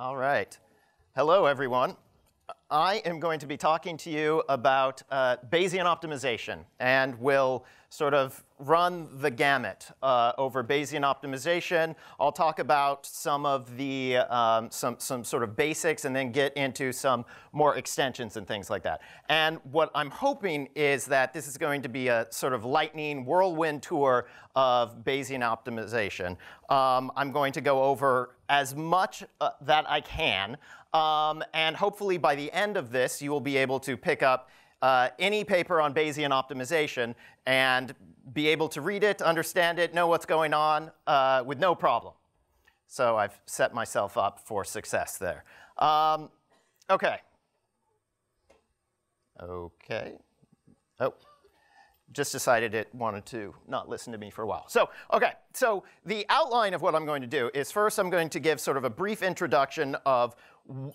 All right. Hello, everyone. I am going to be talking to you about uh, Bayesian optimization, and will sort of run the gamut uh, over Bayesian optimization. I'll talk about some of the, um, some, some sort of basics and then get into some more extensions and things like that. And what I'm hoping is that this is going to be a sort of lightning whirlwind tour of Bayesian optimization. Um, I'm going to go over as much uh, that I can, um, and hopefully by the end of this, you will be able to pick up uh, any paper on Bayesian optimization and be able to read it, understand it, know what's going on uh, with no problem. So I've set myself up for success there. Um, okay. Okay. Oh, just decided it wanted to not listen to me for a while. So, okay, so the outline of what I'm going to do is first I'm going to give sort of a brief introduction of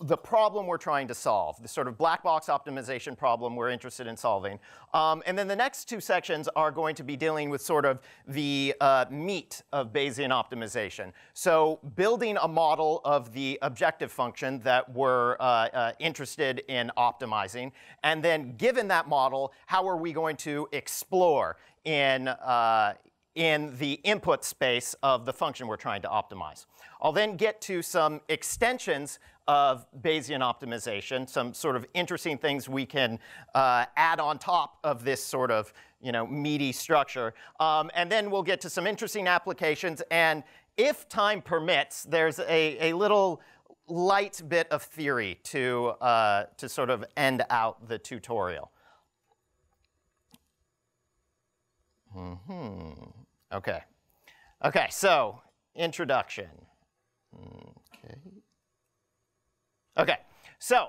the problem we're trying to solve, the sort of black box optimization problem we're interested in solving. Um, and then the next two sections are going to be dealing with sort of the uh, meat of Bayesian optimization. So building a model of the objective function that we're uh, uh, interested in optimizing. And then given that model, how are we going to explore in, uh, in the input space of the function we're trying to optimize. I'll then get to some extensions of Bayesian optimization, some sort of interesting things we can uh, add on top of this sort of you know, meaty structure. Um, and then we'll get to some interesting applications. And if time permits, there's a, a little light bit of theory to, uh, to sort of end out the tutorial. Mm hmm Okay. Okay, so introduction. Okay. Okay, so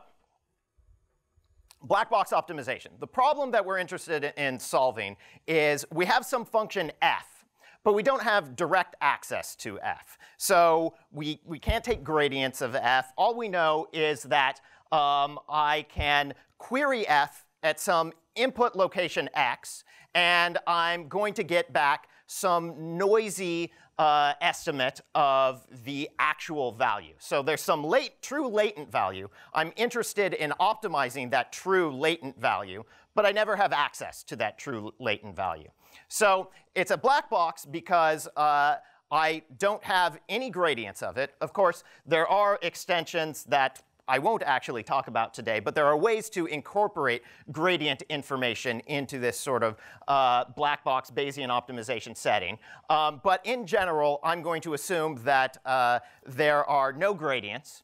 black box optimization. The problem that we're interested in solving is we have some function f, but we don't have direct access to f. So we, we can't take gradients of f. All we know is that um, I can query f at some input location x, and I'm going to get back some noisy uh, estimate of the actual value. So there's some late, true latent value. I'm interested in optimizing that true latent value, but I never have access to that true latent value. So it's a black box because uh, I don't have any gradients of it. Of course, there are extensions that I won't actually talk about today, but there are ways to incorporate gradient information into this sort of uh, black box Bayesian optimization setting. Um, but in general, I'm going to assume that uh, there are no gradients.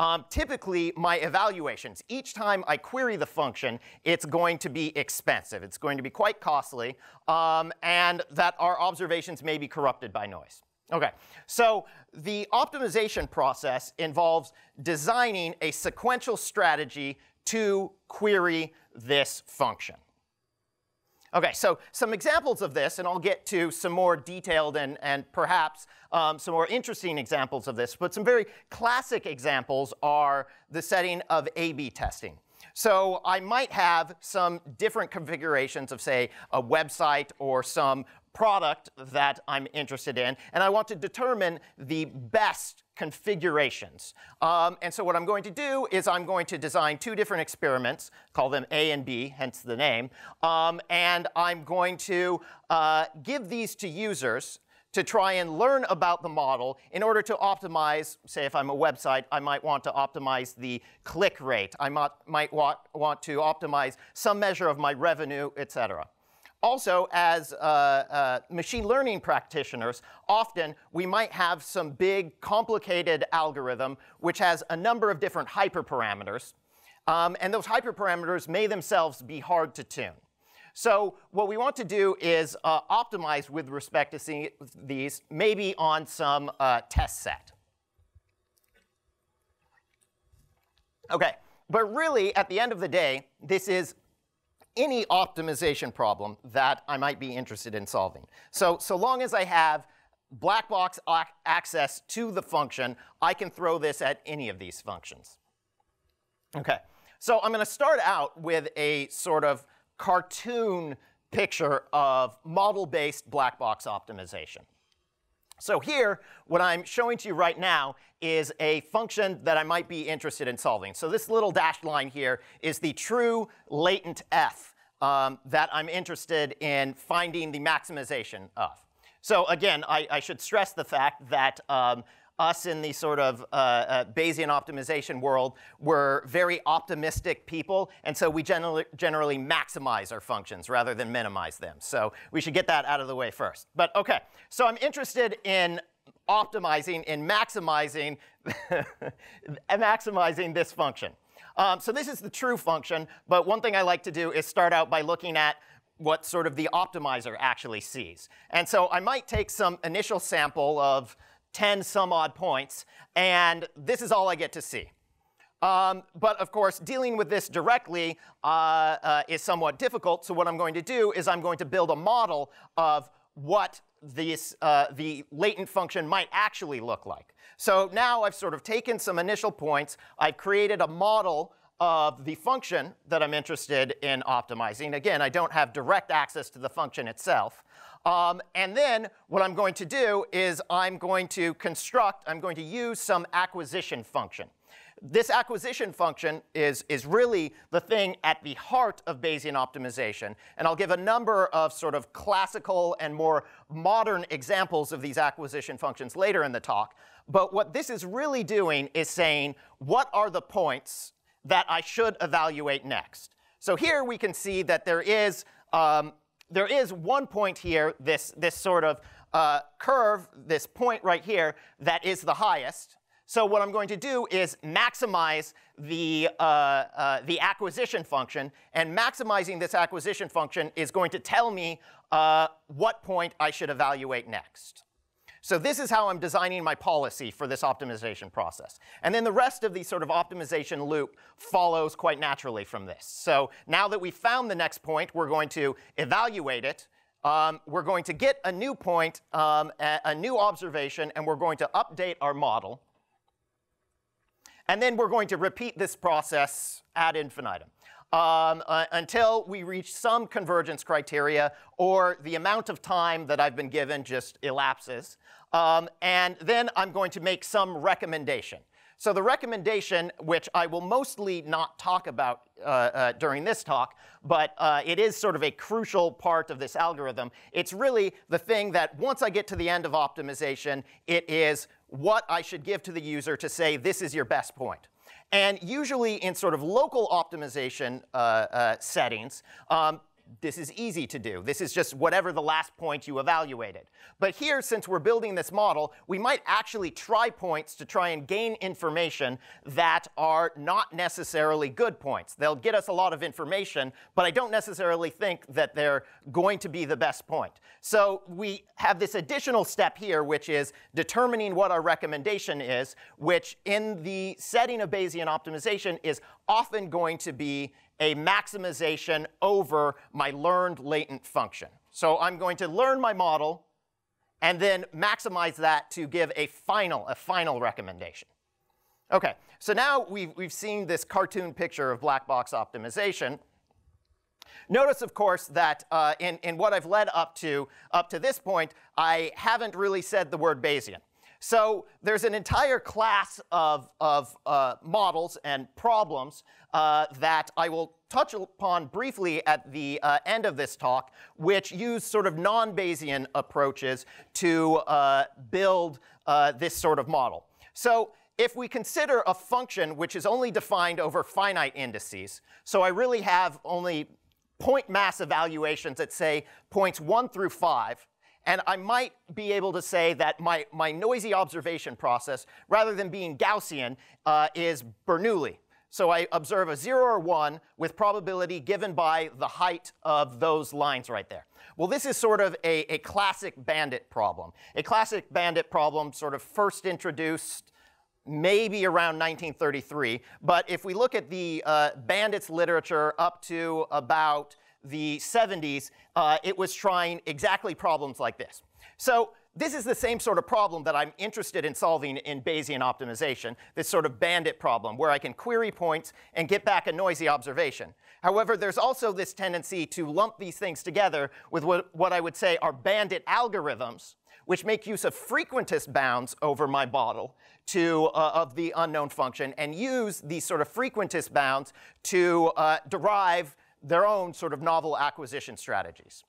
Um, typically, my evaluations, each time I query the function, it's going to be expensive. It's going to be quite costly, um, and that our observations may be corrupted by noise. Okay, so the optimization process involves designing a sequential strategy to query this function. Okay, so some examples of this, and I'll get to some more detailed and, and perhaps um, some more interesting examples of this, but some very classic examples are the setting of A-B testing. So I might have some different configurations of, say, a website or some product that I'm interested in, and I want to determine the best configurations. Um, and so what I'm going to do is I'm going to design two different experiments, call them A and B, hence the name, um, and I'm going to uh, give these to users to try and learn about the model in order to optimize, say if I'm a website, I might want to optimize the click rate. I might, might want, want to optimize some measure of my revenue, et cetera. Also, as uh, uh, machine learning practitioners, often we might have some big, complicated algorithm which has a number of different hyperparameters. Um, and those hyperparameters may themselves be hard to tune. So what we want to do is uh, optimize with respect to these, maybe on some uh, test set. OK, but really, at the end of the day, this is any optimization problem that I might be interested in solving. So, so long as I have black box access to the function, I can throw this at any of these functions. OK, so I'm going to start out with a sort of cartoon picture of model-based black box optimization. So here, what I'm showing to you right now is a function that I might be interested in solving. So this little dashed line here is the true latent f um, that I'm interested in finding the maximization of. So again, I, I should stress the fact that um, us in the sort of uh, uh, Bayesian optimization world, we're very optimistic people, and so we generally, generally maximize our functions rather than minimize them. So we should get that out of the way first. But OK, so I'm interested in optimizing, in maximizing, maximizing this function. Um, so this is the true function, but one thing I like to do is start out by looking at what sort of the optimizer actually sees. And so I might take some initial sample of 10 some odd points, and this is all I get to see. Um, but of course, dealing with this directly uh, uh, is somewhat difficult. So what I'm going to do is I'm going to build a model of what this, uh, the latent function might actually look like. So now I've sort of taken some initial points. I've created a model of the function that I'm interested in optimizing. Again, I don't have direct access to the function itself. Um, and then what I'm going to do is I'm going to construct, I'm going to use some acquisition function. This acquisition function is, is really the thing at the heart of Bayesian optimization. And I'll give a number of sort of classical and more modern examples of these acquisition functions later in the talk. But what this is really doing is saying, what are the points that I should evaluate next? So here we can see that there is um, there is one point here, this, this sort of uh, curve, this point right here, that is the highest. So what I'm going to do is maximize the, uh, uh, the acquisition function, and maximizing this acquisition function is going to tell me uh, what point I should evaluate next. So this is how I'm designing my policy for this optimization process. And then the rest of the sort of optimization loop follows quite naturally from this. So now that we've found the next point, we're going to evaluate it. Um, we're going to get a new point, um, a, a new observation, and we're going to update our model. And then we're going to repeat this process ad infinitum. Um, uh, until we reach some convergence criteria or the amount of time that I've been given just elapses. Um, and then I'm going to make some recommendation. So the recommendation, which I will mostly not talk about uh, uh, during this talk, but uh, it is sort of a crucial part of this algorithm. It's really the thing that once I get to the end of optimization, it is what I should give to the user to say this is your best point. And usually in sort of local optimization uh, uh, settings, um, this is easy to do. This is just whatever the last point you evaluated. But here, since we're building this model, we might actually try points to try and gain information that are not necessarily good points. They'll get us a lot of information, but I don't necessarily think that they're going to be the best point. So we have this additional step here, which is determining what our recommendation is, which in the setting of Bayesian optimization is often going to be a maximization over my learned latent function. So I'm going to learn my model and then maximize that to give a final, a final recommendation. OK, so now we've, we've seen this cartoon picture of black box optimization. Notice, of course, that uh, in, in what I've led up to, up to this point, I haven't really said the word Bayesian. So there's an entire class of, of uh, models and problems uh, that I will touch upon briefly at the uh, end of this talk, which use sort of non-Bayesian approaches to uh, build uh, this sort of model. So if we consider a function which is only defined over finite indices, so I really have only point mass evaluations that say points 1 through 5, and I might be able to say that my, my noisy observation process, rather than being Gaussian, uh, is Bernoulli. So I observe a 0 or 1 with probability given by the height of those lines right there. Well, this is sort of a, a classic bandit problem. A classic bandit problem sort of first introduced maybe around 1933. But if we look at the uh, bandits literature up to about the 70s, uh, it was trying exactly problems like this. So this is the same sort of problem that I'm interested in solving in Bayesian optimization, this sort of bandit problem where I can query points and get back a noisy observation. However, there's also this tendency to lump these things together with what, what I would say are bandit algorithms, which make use of frequentist bounds over my model to, uh, of the unknown function and use these sort of frequentist bounds to uh, derive their own sort of novel acquisition strategies.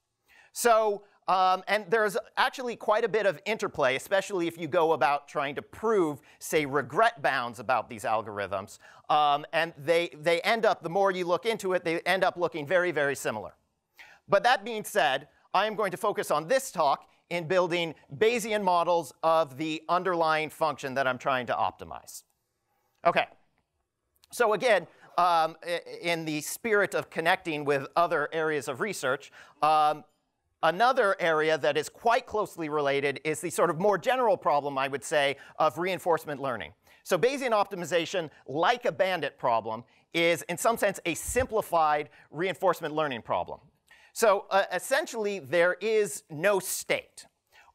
So, um, and there's actually quite a bit of interplay, especially if you go about trying to prove, say, regret bounds about these algorithms. Um, and they, they end up, the more you look into it, they end up looking very, very similar. But that being said, I am going to focus on this talk in building Bayesian models of the underlying function that I'm trying to optimize. Okay. So again, um, in the spirit of connecting with other areas of research, um, another area that is quite closely related is the sort of more general problem, I would say, of reinforcement learning. So Bayesian optimization, like a bandit problem, is in some sense a simplified reinforcement learning problem. So uh, essentially, there is no state.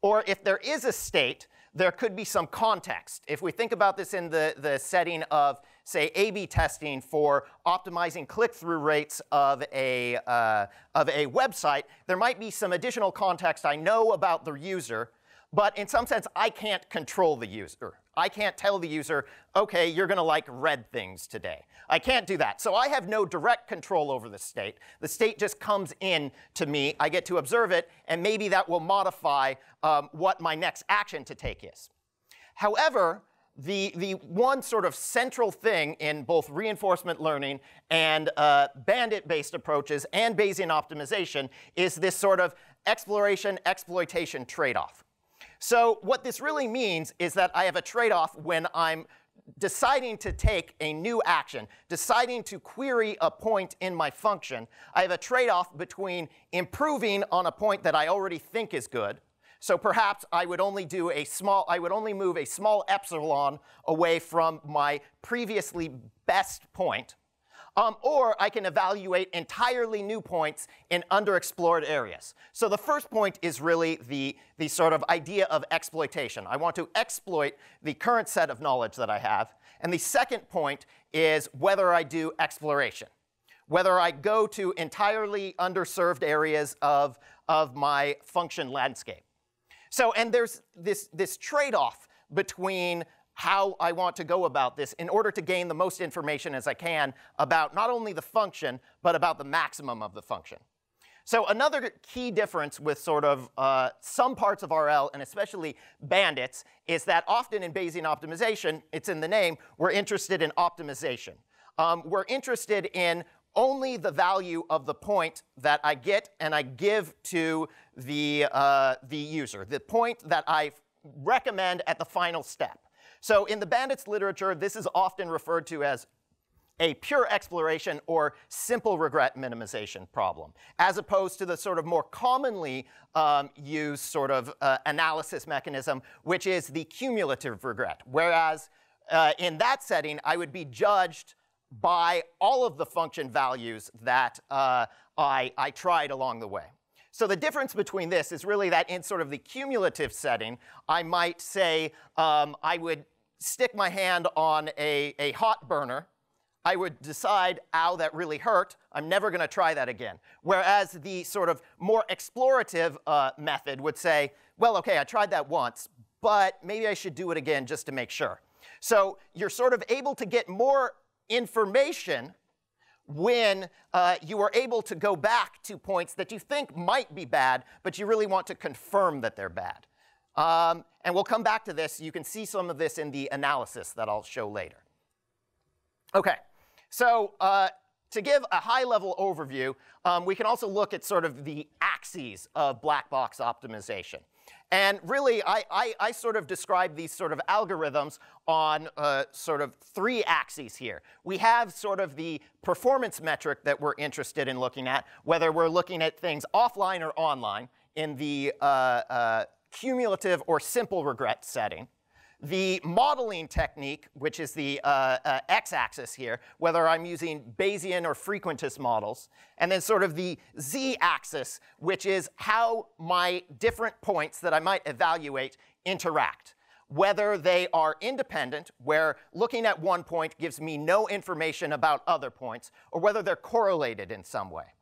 Or if there is a state, there could be some context. If we think about this in the, the setting of, say, A-B testing for optimizing click-through rates of a, uh, of a website, there might be some additional context I know about the user, but in some sense, I can't control the user. I can't tell the user, okay, you're going to like red things today. I can't do that. So I have no direct control over the state. The state just comes in to me. I get to observe it, and maybe that will modify um, what my next action to take is. However, the, the one sort of central thing in both reinforcement learning and uh, bandit-based approaches and Bayesian optimization is this sort of exploration-exploitation trade-off. So what this really means is that I have a trade-off when I'm deciding to take a new action, deciding to query a point in my function. I have a trade-off between improving on a point that I already think is good. So perhaps I would only do a small, I would only move a small epsilon away from my previously best point um, or I can evaluate entirely new points in underexplored areas. So the first point is really the, the sort of idea of exploitation. I want to exploit the current set of knowledge that I have. And the second point is whether I do exploration, whether I go to entirely underserved areas of, of my function landscape. So, and there's this, this trade-off between how I want to go about this in order to gain the most information as I can about not only the function, but about the maximum of the function. So another key difference with sort of uh, some parts of RL, and especially bandits, is that often in Bayesian optimization, it's in the name, we're interested in optimization. Um, we're interested in only the value of the point that I get and I give to the, uh, the user, the point that I recommend at the final step. So in the bandits literature, this is often referred to as a pure exploration or simple regret minimization problem, as opposed to the sort of more commonly um, used sort of uh, analysis mechanism, which is the cumulative regret. Whereas uh, in that setting, I would be judged by all of the function values that uh, I, I tried along the way. So the difference between this is really that in sort of the cumulative setting, I might say um, I would stick my hand on a, a hot burner, I would decide, ow, that really hurt. I'm never going to try that again. Whereas the sort of more explorative uh, method would say, well, OK, I tried that once, but maybe I should do it again just to make sure. So you're sort of able to get more information when uh, you are able to go back to points that you think might be bad, but you really want to confirm that they're bad. Um, and we'll come back to this. You can see some of this in the analysis that I'll show later. OK, so uh, to give a high-level overview, um, we can also look at sort of the axes of black box optimization. And really, I, I, I, sort of describe these sort of algorithms on uh, sort of three axes here. We have sort of the performance metric that we're interested in looking at, whether we're looking at things offline or online in the uh, uh, cumulative or simple regret setting. The modeling technique, which is the uh, uh, x-axis here, whether I'm using Bayesian or frequentist models, and then sort of the z-axis, which is how my different points that I might evaluate interact. Whether they are independent, where looking at one point gives me no information about other points, or whether they're correlated in some way.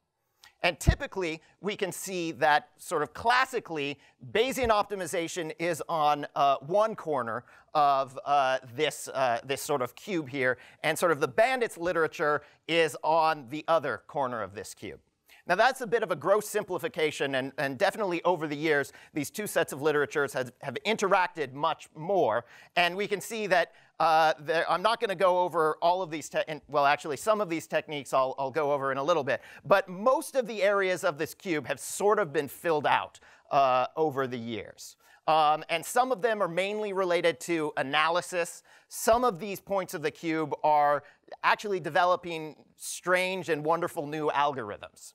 And typically, we can see that sort of classically, Bayesian optimization is on uh, one corner of uh, this, uh, this sort of cube here, and sort of the bandits literature is on the other corner of this cube. Now that's a bit of a gross simplification, and, and definitely over the years, these two sets of literatures have, have interacted much more. And we can see that uh, there, I'm not going to go over all of these, well, actually, some of these techniques I'll, I'll, go over in a little bit. But most of the areas of this cube have sort of been filled out uh, over the years. Um, and some of them are mainly related to analysis. Some of these points of the cube are actually developing strange and wonderful new algorithms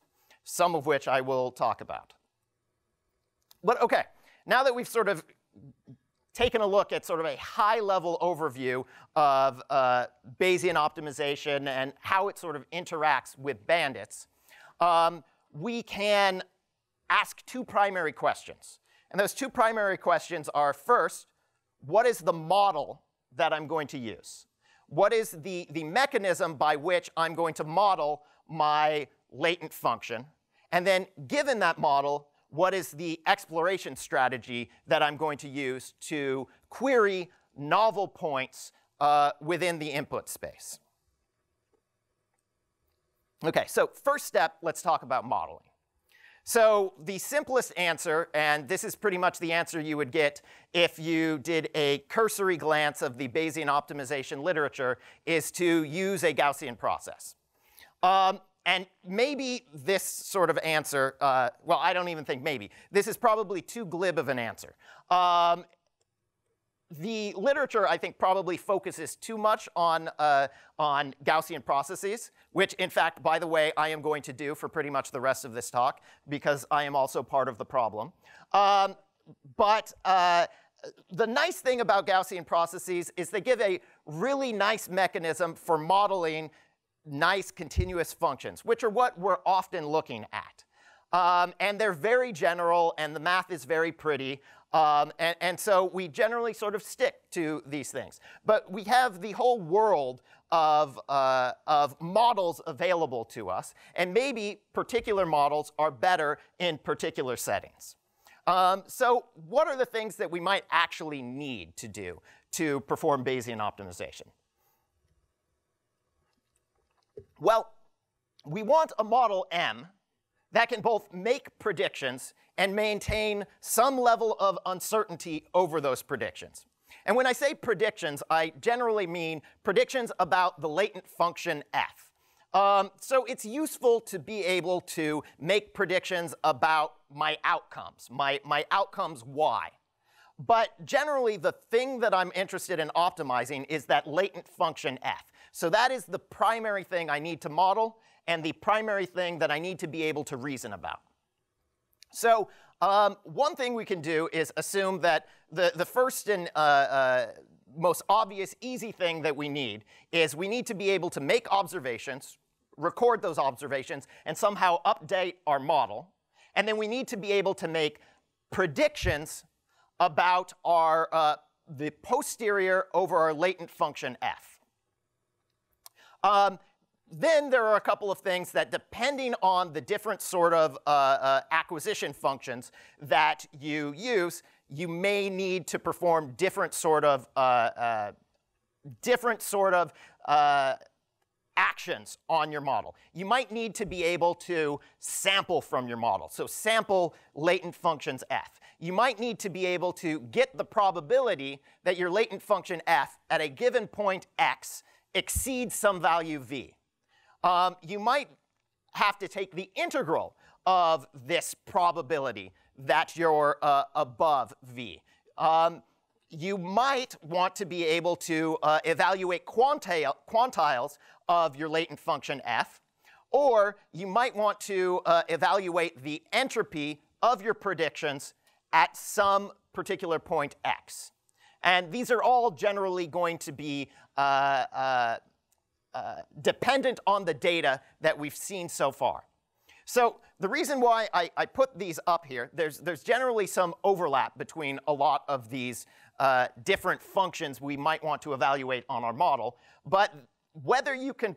some of which I will talk about. But okay, now that we've sort of taken a look at sort of a high-level overview of uh, Bayesian optimization and how it sort of interacts with bandits, um, we can ask two primary questions. And those two primary questions are, first, what is the model that I'm going to use? What is the, the mechanism by which I'm going to model my latent function? And then given that model, what is the exploration strategy that I'm going to use to query novel points uh, within the input space? Okay, so first step, let's talk about modeling. So the simplest answer, and this is pretty much the answer you would get if you did a cursory glance of the Bayesian optimization literature, is to use a Gaussian process. Um, and maybe this sort of answer, uh, well, I don't even think maybe. This is probably too glib of an answer. Um, the literature, I think, probably focuses too much on, uh, on Gaussian processes, which, in fact, by the way, I am going to do for pretty much the rest of this talk, because I am also part of the problem. Um, but uh, the nice thing about Gaussian processes is they give a really nice mechanism for modeling nice continuous functions, which are what we're often looking at. Um, and they're very general, and the math is very pretty. Um, and, and, so we generally sort of stick to these things. But we have the whole world of, uh, of models available to us, and maybe particular models are better in particular settings. Um, so what are the things that we might actually need to do to perform Bayesian optimization? Well, we want a model M that can both make predictions and maintain some level of uncertainty over those predictions. And when I say predictions, I generally mean predictions about the latent function f. Um, so it's useful to be able to make predictions about my outcomes, my, my outcomes y. But generally, the thing that I'm interested in optimizing is that latent function f. So that is the primary thing I need to model and the primary thing that I need to be able to reason about. So um, one thing we can do is assume that the, the first and uh, uh, most obvious, easy thing that we need is we need to be able to make observations, record those observations, and somehow update our model. And then we need to be able to make predictions about our, uh, the posterior over our latent function f. Um, then there are a couple of things that depending on the different sort of uh, uh, acquisition functions that you use, you may need to perform different sort of, uh, uh different sort of uh, actions on your model. You might need to be able to sample from your model. So sample latent functions f. You might need to be able to get the probability that your latent function f at a given point x exceeds some value v. Um, you might have to take the integral of this probability that you're uh, above v. Um, you might want to be able to uh, evaluate quantile, quantiles of your latent function f, or you might want to uh, evaluate the entropy of your predictions at some particular point x. And these are all generally going to be uh, uh, uh, dependent on the data that we've seen so far. So the reason why I, I, put these up here, there's, there's generally some overlap between a lot of these uh, different functions we might want to evaluate on our model. But whether you can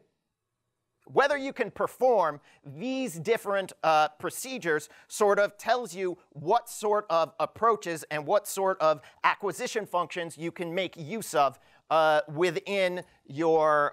whether you can perform these different uh, procedures sort of tells you what sort of approaches and what sort of acquisition functions you can make use of uh, within your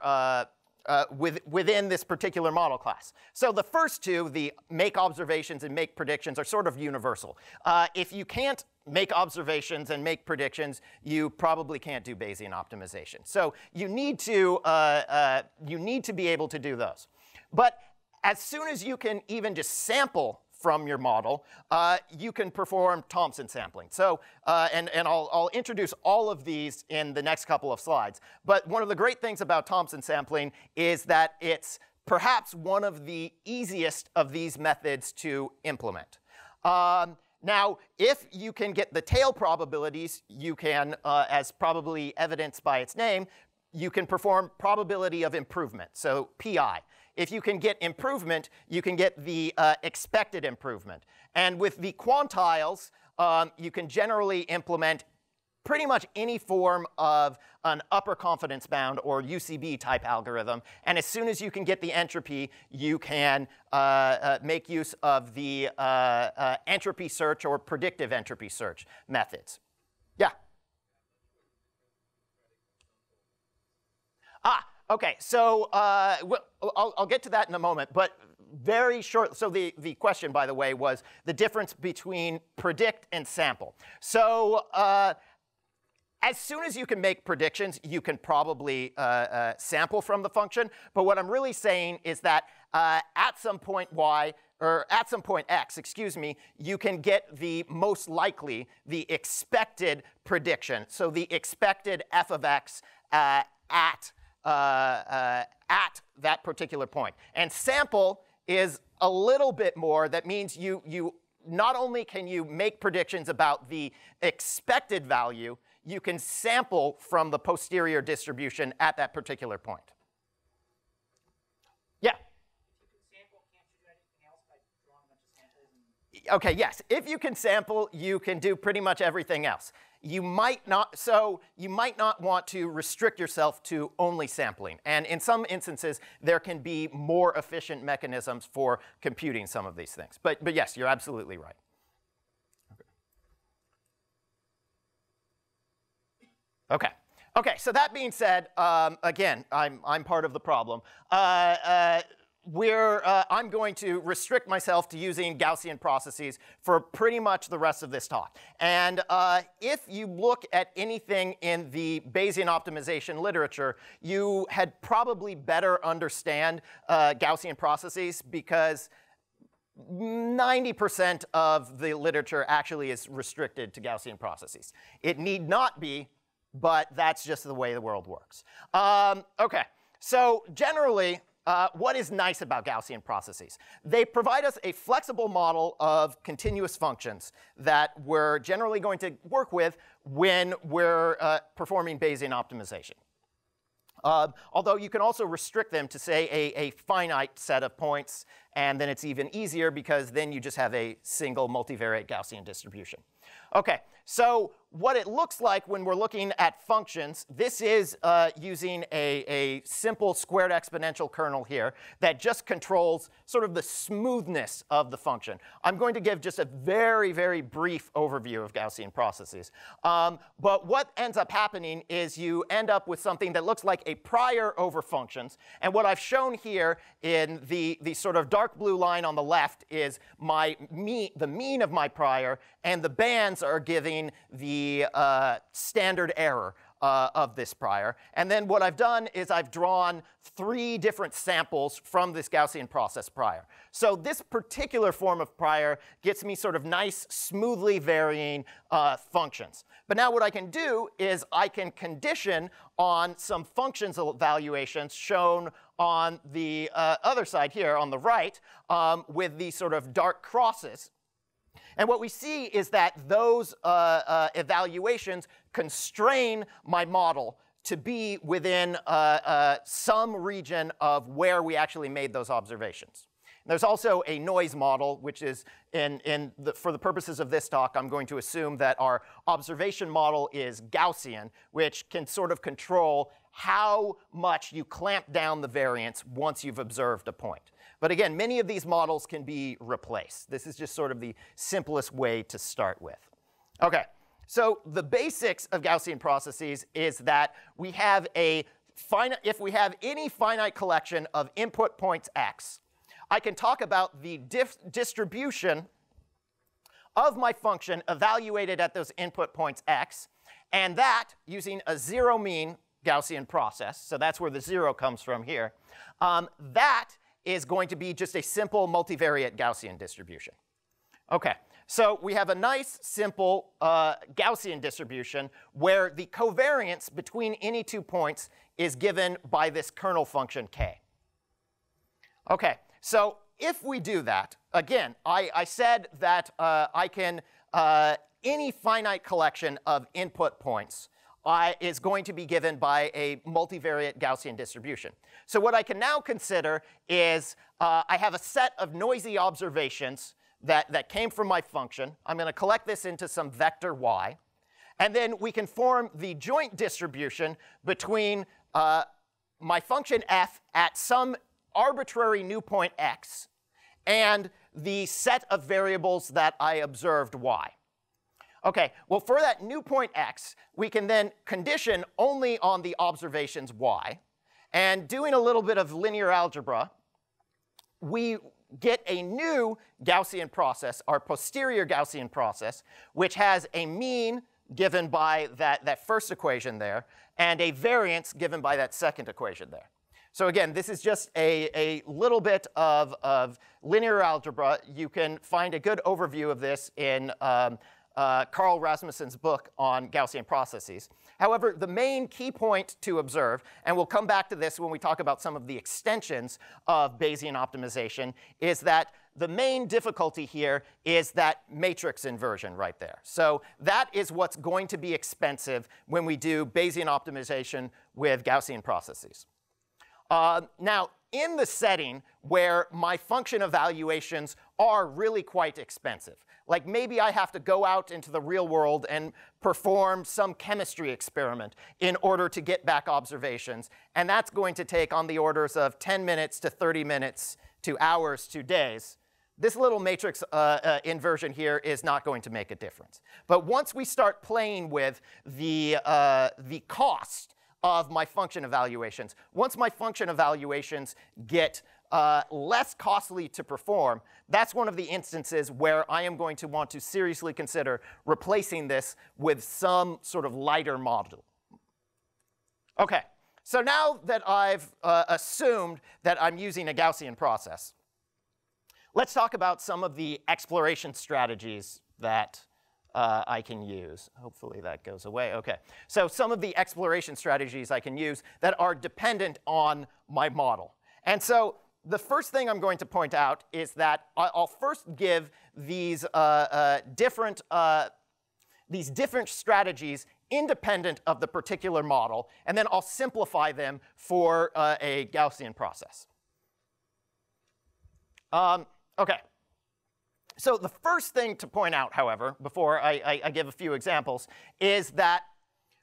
uh, with, within this particular model class. So the first two, the make observations and make predictions, are sort of universal. Uh, if you can't make observations and make predictions, you probably can't do Bayesian optimization. So you need to, uh, uh, you need to be able to do those. But as soon as you can even just sample from your model, uh, you can perform Thompson sampling. So, uh, and, and I'll, I'll, introduce all of these in the next couple of slides. But one of the great things about Thompson sampling is that it's perhaps one of the easiest of these methods to implement. Um, now, if you can get the tail probabilities, you can, uh, as probably evidenced by its name, you can perform probability of improvement, so PI. If you can get improvement, you can get the uh, expected improvement. And with the quantiles, um, you can generally implement pretty much any form of an upper confidence bound or UCB type algorithm. And as soon as you can get the entropy, you can uh, uh, make use of the uh, uh entropy search or predictive entropy search methods. Yeah? Ah, okay. So uh, I'll, I'll get to that in a moment. But very short, so the, the question, by the way, was the difference between predict and sample. So uh, as soon as you can make predictions, you can probably uh, uh, sample from the function. But what I'm really saying is that uh, at some point y, or at some point x, excuse me, you can get the most likely, the expected prediction. So the expected f of x uh, at, Uh, uh, at that particular point. And sample is a little bit more. That means you, you not only can you make predictions about the expected value, you can sample from the posterior distribution at that particular point. Yeah? Okay, yes. If you can sample, you can do pretty much everything else. You might not, so you might not want to restrict yourself to only sampling. And in some instances, there can be more efficient mechanisms for computing some of these things. But, but yes, you're absolutely right. Okay. Okay, so that being said, um, again, I'm, I'm part of the problem. Uh, uh, we're, uh, I'm going to restrict myself to using Gaussian processes for pretty much the rest of this talk. And uh, if you look at anything in the Bayesian optimization literature, you had probably better understand uh, Gaussian processes because 90% of the literature actually is restricted to Gaussian processes. It need not be but that's just the way the world works. Um, okay, so generally, uh, what is nice about Gaussian processes? They provide us a flexible model of continuous functions that we're generally going to work with when we're uh, performing Bayesian optimization. Uh, although you can also restrict them to, say, a, a, finite set of points, and then it's even easier because then you just have a single multivariate Gaussian distribution. Okay, so what it looks like when we're looking at functions, this is uh, using a, a, simple squared exponential kernel here that just controls sort of the smoothness of the function. I'm going to give just a very, very brief overview of Gaussian processes. Um, but what ends up happening is you end up with something that looks like a prior over functions. And what I've shown here in the, the sort of dark blue line on the left is my mean, the mean of my prior, and the bands are giving the the uh, standard error uh, of this prior. And then what I've done is I've drawn three different samples from this Gaussian process prior. So this particular form of prior gets me sort of nice, smoothly varying uh, functions. But now what I can do is I can condition on some functions evaluations shown on the uh, other side here on the right um, with these sort of dark crosses. And what we see is that those uh, uh, evaluations constrain my model to be within uh, uh, some region of where we actually made those observations. There's also a noise model, which is, in, in the, for the purposes of this talk, I'm going to assume that our observation model is Gaussian, which can sort of control how much you clamp down the variance once you've observed a point. But again, many of these models can be replaced. This is just sort of the simplest way to start with. Okay, so the basics of Gaussian processes is that we have a finite, if we have any finite collection of input points x, I can talk about the distribution of my function evaluated at those input points x, and that using a zero mean Gaussian process, so that's where the zero comes from here, um, that is going to be just a simple multivariate Gaussian distribution. Okay, so we have a nice, simple uh, Gaussian distribution where the covariance between any two points is given by this kernel function k. Okay, so if we do that, again, I, I said that uh, I can, uh, any finite collection of input points uh, is going to be given by a multivariate Gaussian distribution. So what I can now consider is uh, I have a set of noisy observations that, that came from my function. I'm going to collect this into some vector y. And then we can form the joint distribution between uh, my function f at some arbitrary new point x and the set of variables that I observed y. Okay, well, for that new point x, we can then condition only on the observations y. And doing a little bit of linear algebra, we get a new Gaussian process, our posterior Gaussian process, which has a mean given by that, that first equation there, and a variance given by that second equation there. So again, this is just a, a little bit of, of linear algebra. You can find a good overview of this in um, uh, Carl Rasmussen's book on Gaussian processes. However, the main key point to observe, and we'll come back to this when we talk about some of the extensions of Bayesian optimization, is that the main difficulty here is that matrix inversion right there. So that is what's going to be expensive when we do Bayesian optimization with Gaussian processes. Uh, now, in the setting where my function evaluations are really quite expensive, like maybe I have to go out into the real world and perform some chemistry experiment in order to get back observations, and that's going to take on the orders of 10 minutes to 30 minutes to hours to days. This little matrix uh, uh, inversion here is not going to make a difference. But once we start playing with the, uh, the cost of my function evaluations. Once my function evaluations get uh, less costly to perform, that's one of the instances where I am going to want to seriously consider replacing this with some sort of lighter model. Okay, so now that I've uh, assumed that I'm using a Gaussian process, let's talk about some of the exploration strategies that uh, I can use. Hopefully that goes away. Okay. So some of the exploration strategies I can use that are dependent on my model. And so the first thing I'm going to point out is that I'll first give these uh, uh, different uh, these different strategies independent of the particular model, and then I'll simplify them for uh, a Gaussian process. Um, okay. So the first thing to point out, however, before I, I, I give a few examples, is that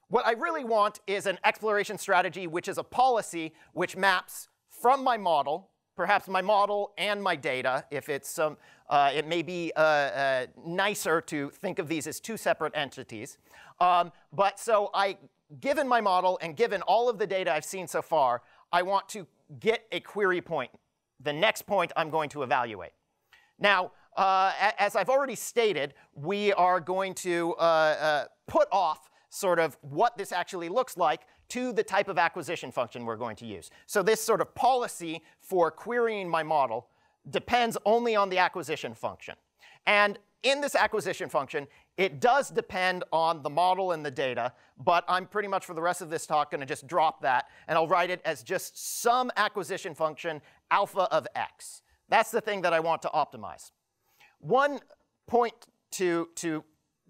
what I really want is an exploration strategy which is a policy which maps from my model, perhaps my model and my data, if it's some, uh, it may be uh, uh, nicer to think of these as two separate entities. Um, but so I, given my model and given all of the data I've seen so far, I want to get a query point, the next point I'm going to evaluate. Now, uh, as I've already stated, we are going to uh, uh, put off sort of what this actually looks like to the type of acquisition function we're going to use. So this sort of policy for querying my model depends only on the acquisition function. And in this acquisition function, it does depend on the model and the data, but I'm pretty much for the rest of this talk going to just drop that, and I'll write it as just some acquisition function alpha of x. That's the thing that I want to optimize. One point to, to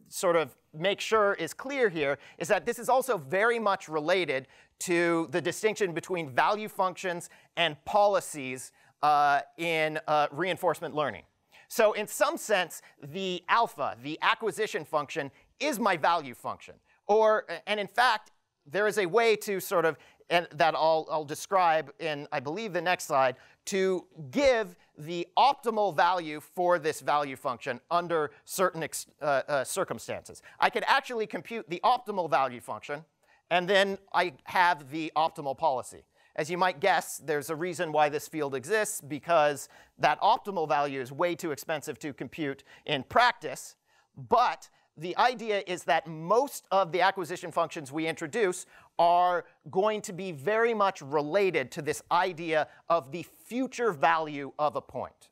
sort of make sure is clear here is that this is also very much related to the distinction between value functions and policies uh, in uh, reinforcement learning. So in some sense, the alpha, the acquisition function, is my value function. Or, and in fact, there is a way to sort of and that I'll, I'll describe in, I believe, the next slide, to give the optimal value for this value function under certain uh, uh, circumstances. I could actually compute the optimal value function, and then I have the optimal policy. As you might guess, there's a reason why this field exists, because that optimal value is way too expensive to compute in practice, but the idea is that most of the acquisition functions we introduce are going to be very much related to this idea of the future value of a point.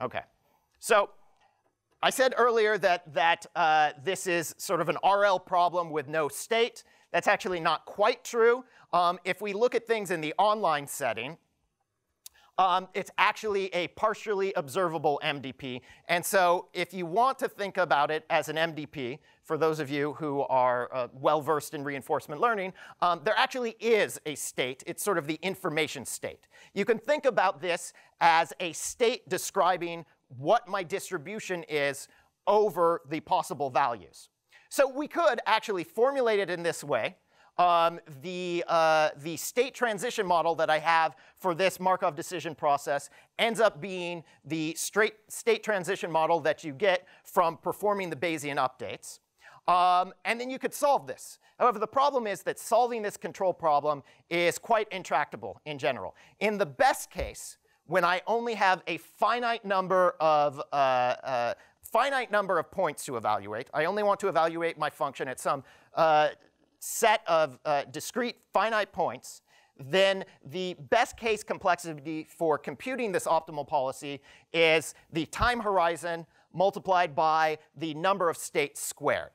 Okay, so I said earlier that, that uh, this is sort of an RL problem with no state. That's actually not quite true. Um, if we look at things in the online setting, um, it's actually a partially observable MDP. And so if you want to think about it as an MDP, for those of you who are uh, well-versed in reinforcement learning, um, there actually is a state. It's sort of the information state. You can think about this as a state describing what my distribution is over the possible values. So we could actually formulate it in this way um, the, uh, the state transition model that I have for this Markov decision process ends up being the straight state transition model that you get from performing the Bayesian updates. Um, and then you could solve this. However, the problem is that solving this control problem is quite intractable in general. In the best case, when I only have a finite number of uh, uh, finite number of points to evaluate, I only want to evaluate my function at some uh, set of uh, discrete finite points, then the best case complexity for computing this optimal policy is the time horizon multiplied by the number of states squared.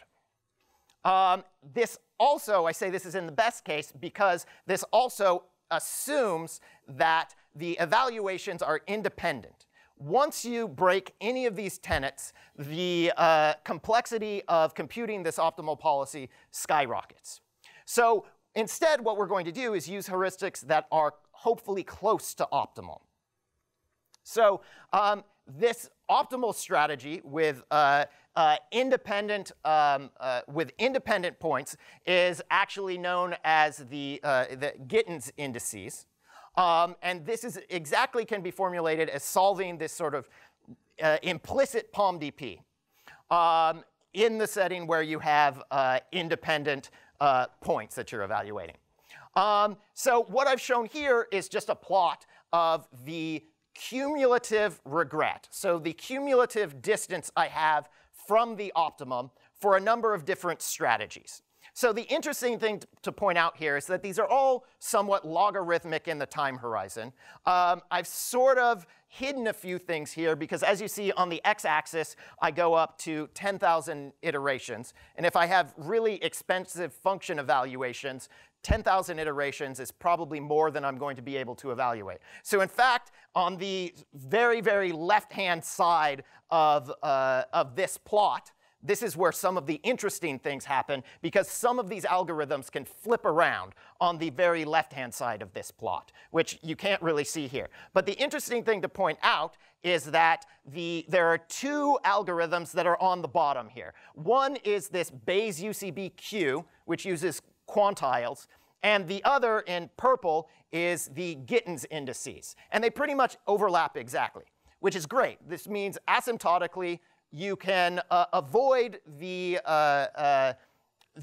Um, this also, I say this is in the best case because this also assumes that the evaluations are independent once you break any of these tenets, the uh, complexity of computing this optimal policy skyrockets. So instead, what we're going to do is use heuristics that are hopefully close to optimal. So um, this optimal strategy with uh, uh, independent um, uh, with independent points is actually known as the, uh, the Gittins indices. Um, and this is exactly can be formulated as solving this sort of uh, implicit POMDP um, in the setting where you have uh, independent uh, points that you're evaluating. Um, so what I've shown here is just a plot of the cumulative regret. So the cumulative distance I have from the optimum for a number of different strategies. So the interesting thing to point out here is that these are all somewhat logarithmic in the time horizon. Um, I've sort of hidden a few things here because as you see on the x-axis, I go up to 10,000 iterations. And if I have really expensive function evaluations, 10,000 iterations is probably more than I'm going to be able to evaluate. So in fact, on the very, very left-hand side of, uh, of this plot, this is where some of the interesting things happen because some of these algorithms can flip around on the very left-hand side of this plot, which you can't really see here. But the interesting thing to point out is that the, there are two algorithms that are on the bottom here. One is this Bayes UCB-Q, which uses quantiles, and the other in purple is the Gittins indices. And they pretty much overlap exactly, which is great. This means asymptotically, you can uh, avoid the, uh, uh,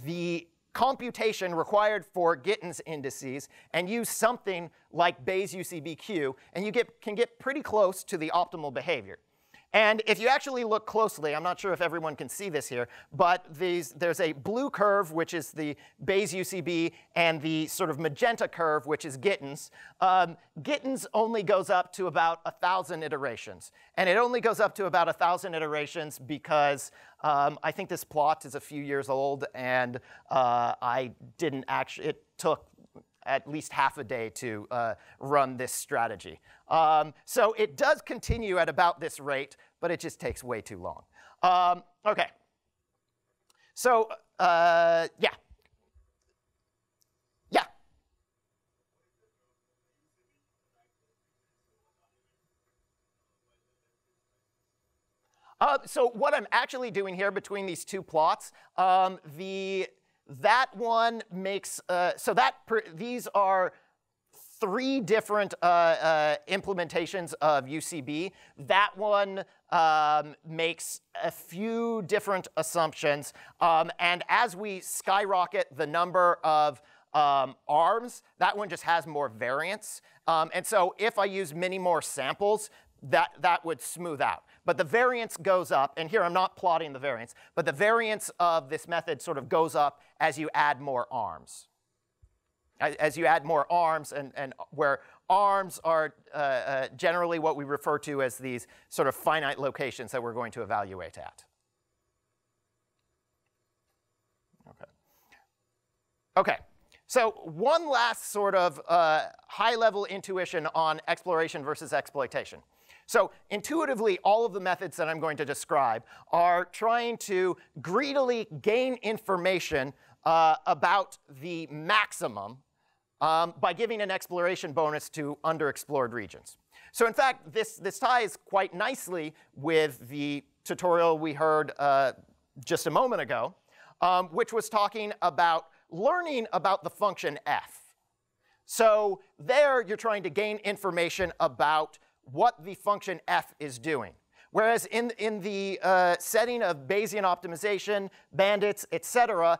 the computation required for Gittins indices and use something like Bayes UCBQ, and you get, can get pretty close to the optimal behavior. And if you actually look closely, I'm not sure if everyone can see this here, but these, there's a blue curve, which is the Bayes UCB, and the sort of magenta curve, which is Gittins. Um, Gittins only goes up to about 1,000 iterations. And it only goes up to about 1,000 iterations because um, I think this plot is a few years old, and uh, I didn't actually, it took at least half a day to uh, run this strategy. Um, so it does continue at about this rate, but it just takes way too long. Um, okay. So, uh, yeah. Yeah. Uh, so what I'm actually doing here between these two plots, um, the that one makes uh, so that these are three different uh, uh, implementations of UCB. That one um, makes a few different assumptions, um, and as we skyrocket the number of um, arms, that one just has more variance. Um, and so if I use many more samples, that, that would smooth out. But the variance goes up, and here I'm not plotting the variance, but the variance of this method sort of goes up as you add more arms. As you add more arms, and, and where arms are uh, uh, generally what we refer to as these sort of finite locations that we're going to evaluate at. Okay. Okay. So one last sort of uh, high-level intuition on exploration versus exploitation. So intuitively, all of the methods that I'm going to describe are trying to greedily gain information uh, about the maximum um, by giving an exploration bonus to underexplored regions. So in fact, this, this ties quite nicely with the tutorial we heard uh, just a moment ago, um, which was talking about learning about the function f. So there you're trying to gain information about what the function f is doing. Whereas in, in the uh, setting of Bayesian optimization, bandits, et cetera,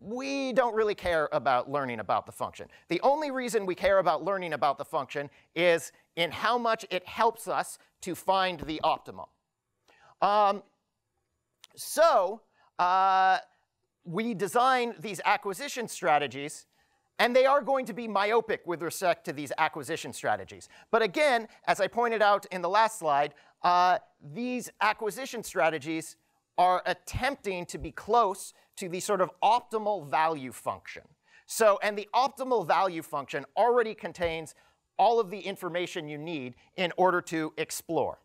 we don't really care about learning about the function. The only reason we care about learning about the function is in how much it helps us to find the optimum. Um, so uh, we design these acquisition strategies and they are going to be myopic with respect to these acquisition strategies. But again, as I pointed out in the last slide, uh, these acquisition strategies are attempting to be close to the sort of optimal value function. So, and the optimal value function already contains all of the information you need in order to explore.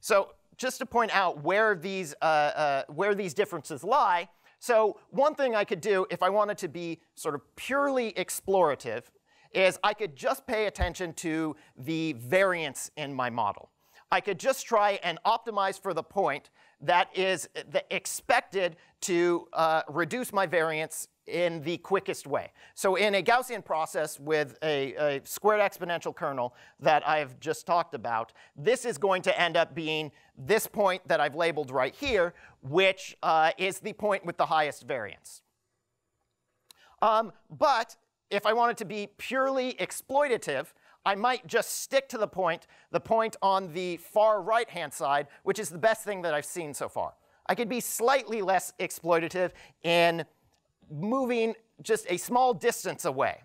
So just to point out where these, uh, uh, where these differences lie, so one thing I could do if I wanted to be sort of purely explorative is I could just pay attention to the variance in my model. I could just try and optimize for the point that is expected to uh, reduce my variance in the quickest way. So in a Gaussian process with a, a, squared exponential kernel that I've just talked about, this is going to end up being this point that I've labeled right here, which uh, is the point with the highest variance. Um, but if I wanted to be purely exploitative, I might just stick to the point, the point on the far right-hand side, which is the best thing that I've seen so far. I could be slightly less exploitative in moving just a small distance away.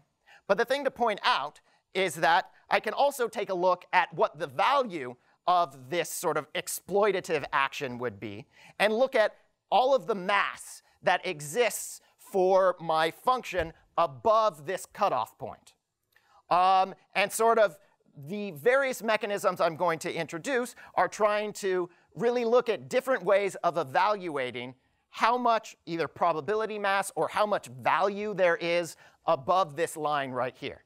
But the thing to point out is that I can also take a look at what the value of this sort of exploitative action would be and look at all of the mass that exists for my function above this cutoff point. Um, and sort of the various mechanisms I'm going to introduce are trying to really look at different ways of evaluating how much either probability mass or how much value there is above this line right here.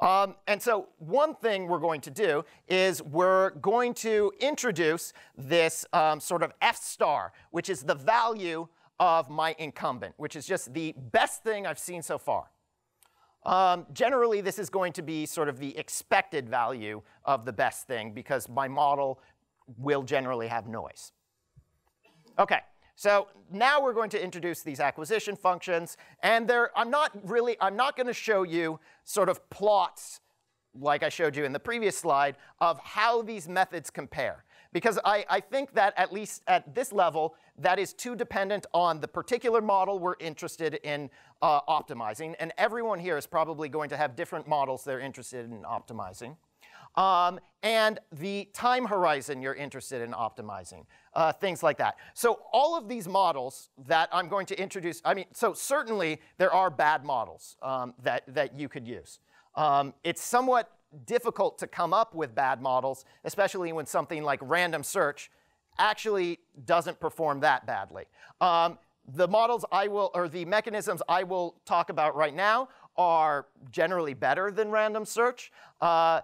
Um, and so one thing we're going to do is we're going to introduce this um, sort of F star, which is the value of my incumbent, which is just the best thing I've seen so far. Um, generally, this is going to be sort of the expected value of the best thing because my model will generally have noise. Okay, so now we're going to introduce these acquisition functions, and I'm not really, I'm not going to show you sort of plots like I showed you in the previous slide of how these methods compare. Because I, I think that at least at this level, that is too dependent on the particular model we're interested in uh, optimizing. And everyone here is probably going to have different models they're interested in optimizing. Um, and the time horizon you're interested in optimizing, uh, things like that. So all of these models that I'm going to introduce, I mean, so certainly there are bad models um, that, that you could use. Um, it's somewhat difficult to come up with bad models, especially when something like random search actually doesn't perform that badly. Um, the models I will, or the mechanisms I will talk about right now are generally better than random search, uh,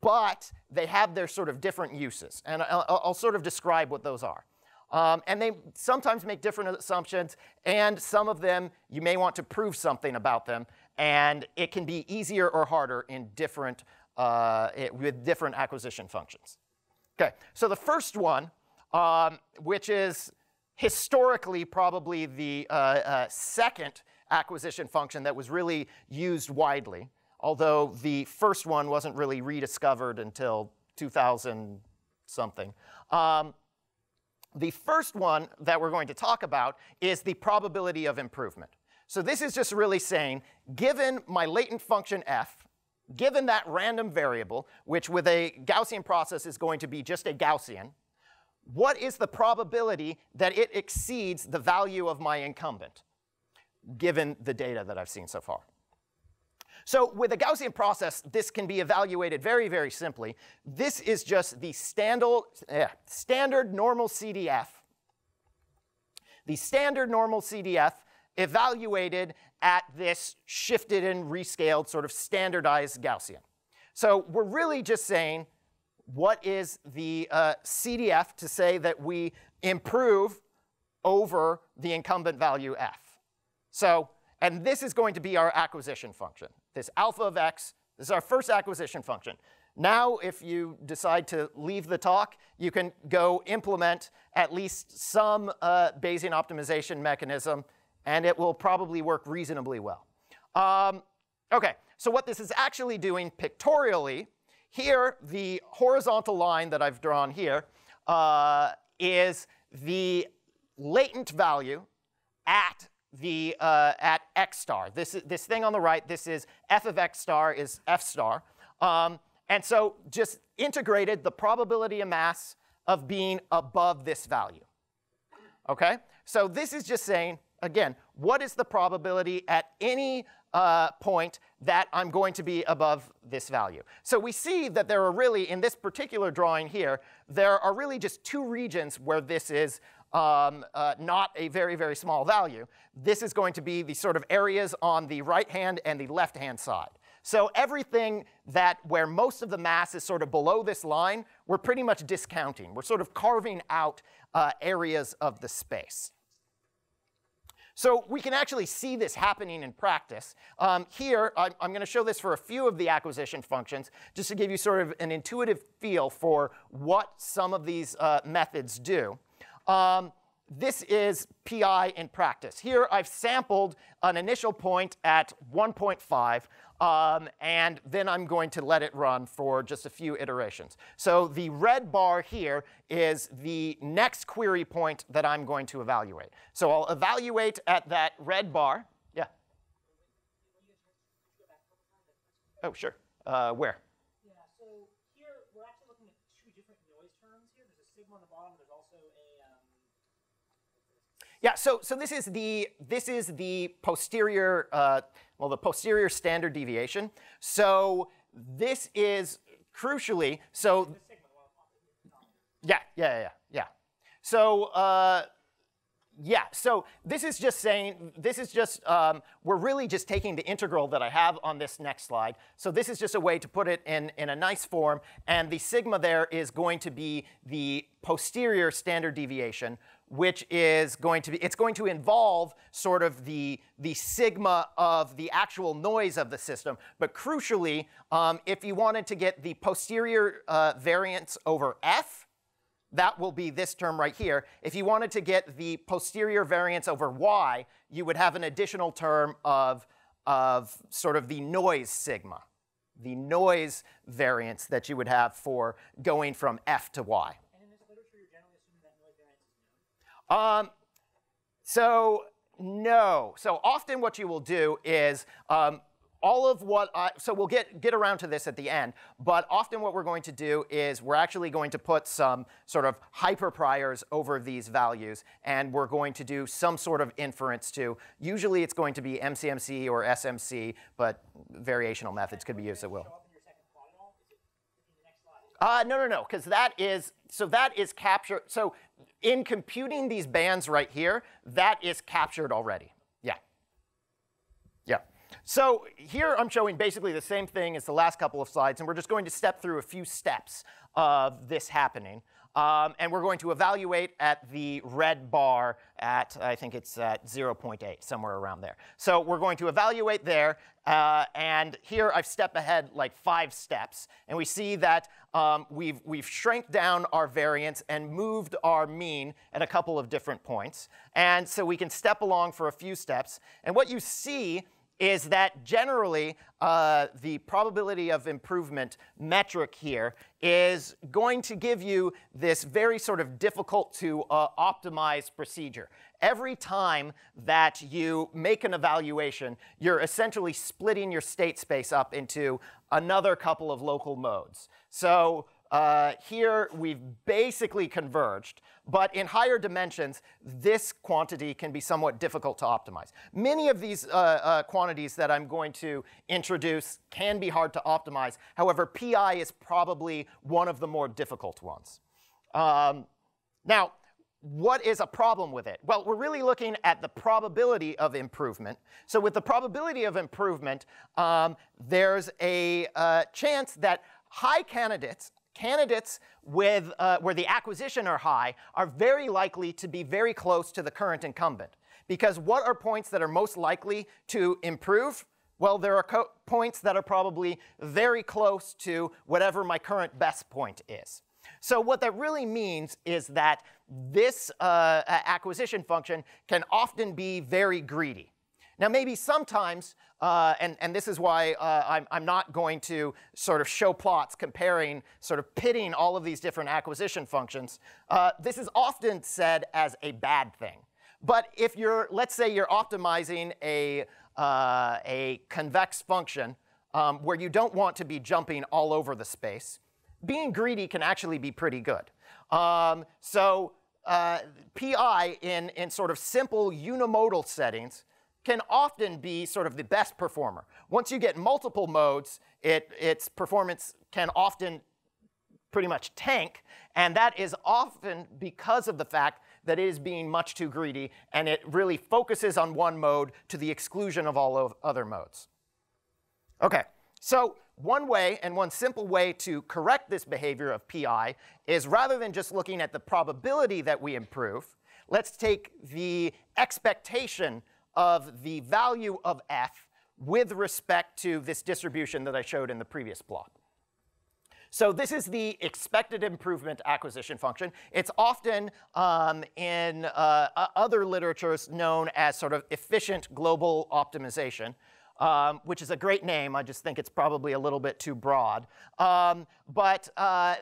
but they have their sort of different uses. And I'll, I'll sort of describe what those are. Um, and they sometimes make different assumptions, and some of them you may want to prove something about them, and it can be easier or harder in different, uh, it, with different acquisition functions. Okay, so the first one, um, which is historically probably the uh, uh, second acquisition function that was really used widely, although the first one wasn't really rediscovered until 2000 something. Um, the first one that we're going to talk about is the probability of improvement. So this is just really saying, given my latent function f, given that random variable, which with a Gaussian process is going to be just a Gaussian, what is the probability that it exceeds the value of my incumbent, given the data that I've seen so far? So with a Gaussian process, this can be evaluated very, very simply. This is just the standard, eh, standard normal CDF. The standard normal CDF evaluated at this shifted and rescaled sort of standardized Gaussian. So we're really just saying what is the uh, CDF to say that we improve over the incumbent value f. So, and this is going to be our acquisition function. This alpha of x, this is our first acquisition function. Now, if you decide to leave the talk, you can go implement at least some uh, Bayesian optimization mechanism, and it will probably work reasonably well. Um, OK, so what this is actually doing pictorially here, the horizontal line that I've drawn here uh, is the latent value at the uh, at x star. This this thing on the right. This is f of x star is f star, um, and so just integrated the probability of mass of being above this value. Okay, so this is just saying again, what is the probability at any uh, point that I'm going to be above this value. So we see that there are really, in this particular drawing here, there are really just two regions where this is um, uh, not a very, very small value. This is going to be the sort of areas on the right hand and the left hand side. So everything that where most of the mass is sort of below this line, we're pretty much discounting. We're sort of carving out uh, areas of the space. So we can actually see this happening in practice. Um, here, I'm, I'm going to show this for a few of the acquisition functions, just to give you sort of an intuitive feel for what some of these uh, methods do. Um, this is PI in practice. Here I've sampled an initial point at 1.5. Um, and then I'm going to let it run for just a few iterations. So the red bar here is the next query point that I'm going to evaluate. So I'll evaluate at that red bar. Yeah. Oh, sure. Uh, where? Yeah, so here we're actually looking at two different noise terms here. There's a sigma on the bottom, there's also a. Yeah, so so this is the this is the posterior uh, well, the posterior standard deviation. So this is crucially, so yeah, yeah, yeah, yeah. So uh, yeah, so this is just saying, this is just, um, we're really just taking the integral that I have on this next slide. So this is just a way to put it in, in a nice form. And the sigma there is going to be the posterior standard deviation which is going to be, it's going to involve sort of the, the sigma of the actual noise of the system. But crucially, um, if you wanted to get the posterior uh, variance over f, that will be this term right here. If you wanted to get the posterior variance over y, you would have an additional term of, of sort of the noise sigma, the noise variance that you would have for going from f to y. Um, so no. So often what you will do is um, all of what I, so we'll get, get around to this at the end, but often what we're going to do is we're actually going to put some sort of hyperpriors over these values, and we're going to do some sort of inference to, Usually it's going to be MCMC or SMC, but variational methods could be used at will. Uh, no, no, no, because that is, so that is captured, so in computing these bands right here, that is captured already. So here I'm showing basically the same thing as the last couple of slides, and we're just going to step through a few steps of this happening. Um, and we're going to evaluate at the red bar at, I think it's at 0.8, somewhere around there. So we're going to evaluate there. Uh, and here I've stepped ahead like five steps. And we see that um, we've, we've shrank down our variance and moved our mean at a couple of different points. And so we can step along for a few steps. And what you see is that generally uh, the probability of improvement metric here is going to give you this very sort of difficult to uh, optimize procedure. Every time that you make an evaluation, you're essentially splitting your state space up into another couple of local modes. So uh, here we've basically converged, but in higher dimensions, this quantity can be somewhat difficult to optimize. Many of these uh, uh, quantities that I'm going to introduce can be hard to optimize. However, PI is probably one of the more difficult ones. Um, now, what is a problem with it? Well, we're really looking at the probability of improvement. So with the probability of improvement, um, there's a uh, chance that high candidates candidates with, uh, where the acquisition are high are very likely to be very close to the current incumbent. Because what are points that are most likely to improve? Well, there are points that are probably very close to whatever my current best point is. So what that really means is that this uh, acquisition function can often be very greedy. Now, maybe sometimes, uh, and, and this is why uh, I'm, I'm not going to sort of show plots comparing, sort of pitting all of these different acquisition functions. Uh, this is often said as a bad thing. But if you're, let's say you're optimizing a, uh, a convex function um, where you don't want to be jumping all over the space, being greedy can actually be pretty good. Um, so uh, PI in, in sort of simple unimodal settings can often be sort of the best performer. Once you get multiple modes, it, its performance can often pretty much tank, and that is often because of the fact that it is being much too greedy, and it really focuses on one mode to the exclusion of all of other modes. Okay, so one way and one simple way to correct this behavior of PI is rather than just looking at the probability that we improve, let's take the expectation of the value of f with respect to this distribution that I showed in the previous plot. So this is the expected improvement acquisition function. It's often um, in uh, other literatures known as sort of efficient global optimization. Um, which is a great name. I just think it's probably a little bit too broad. Um, but uh,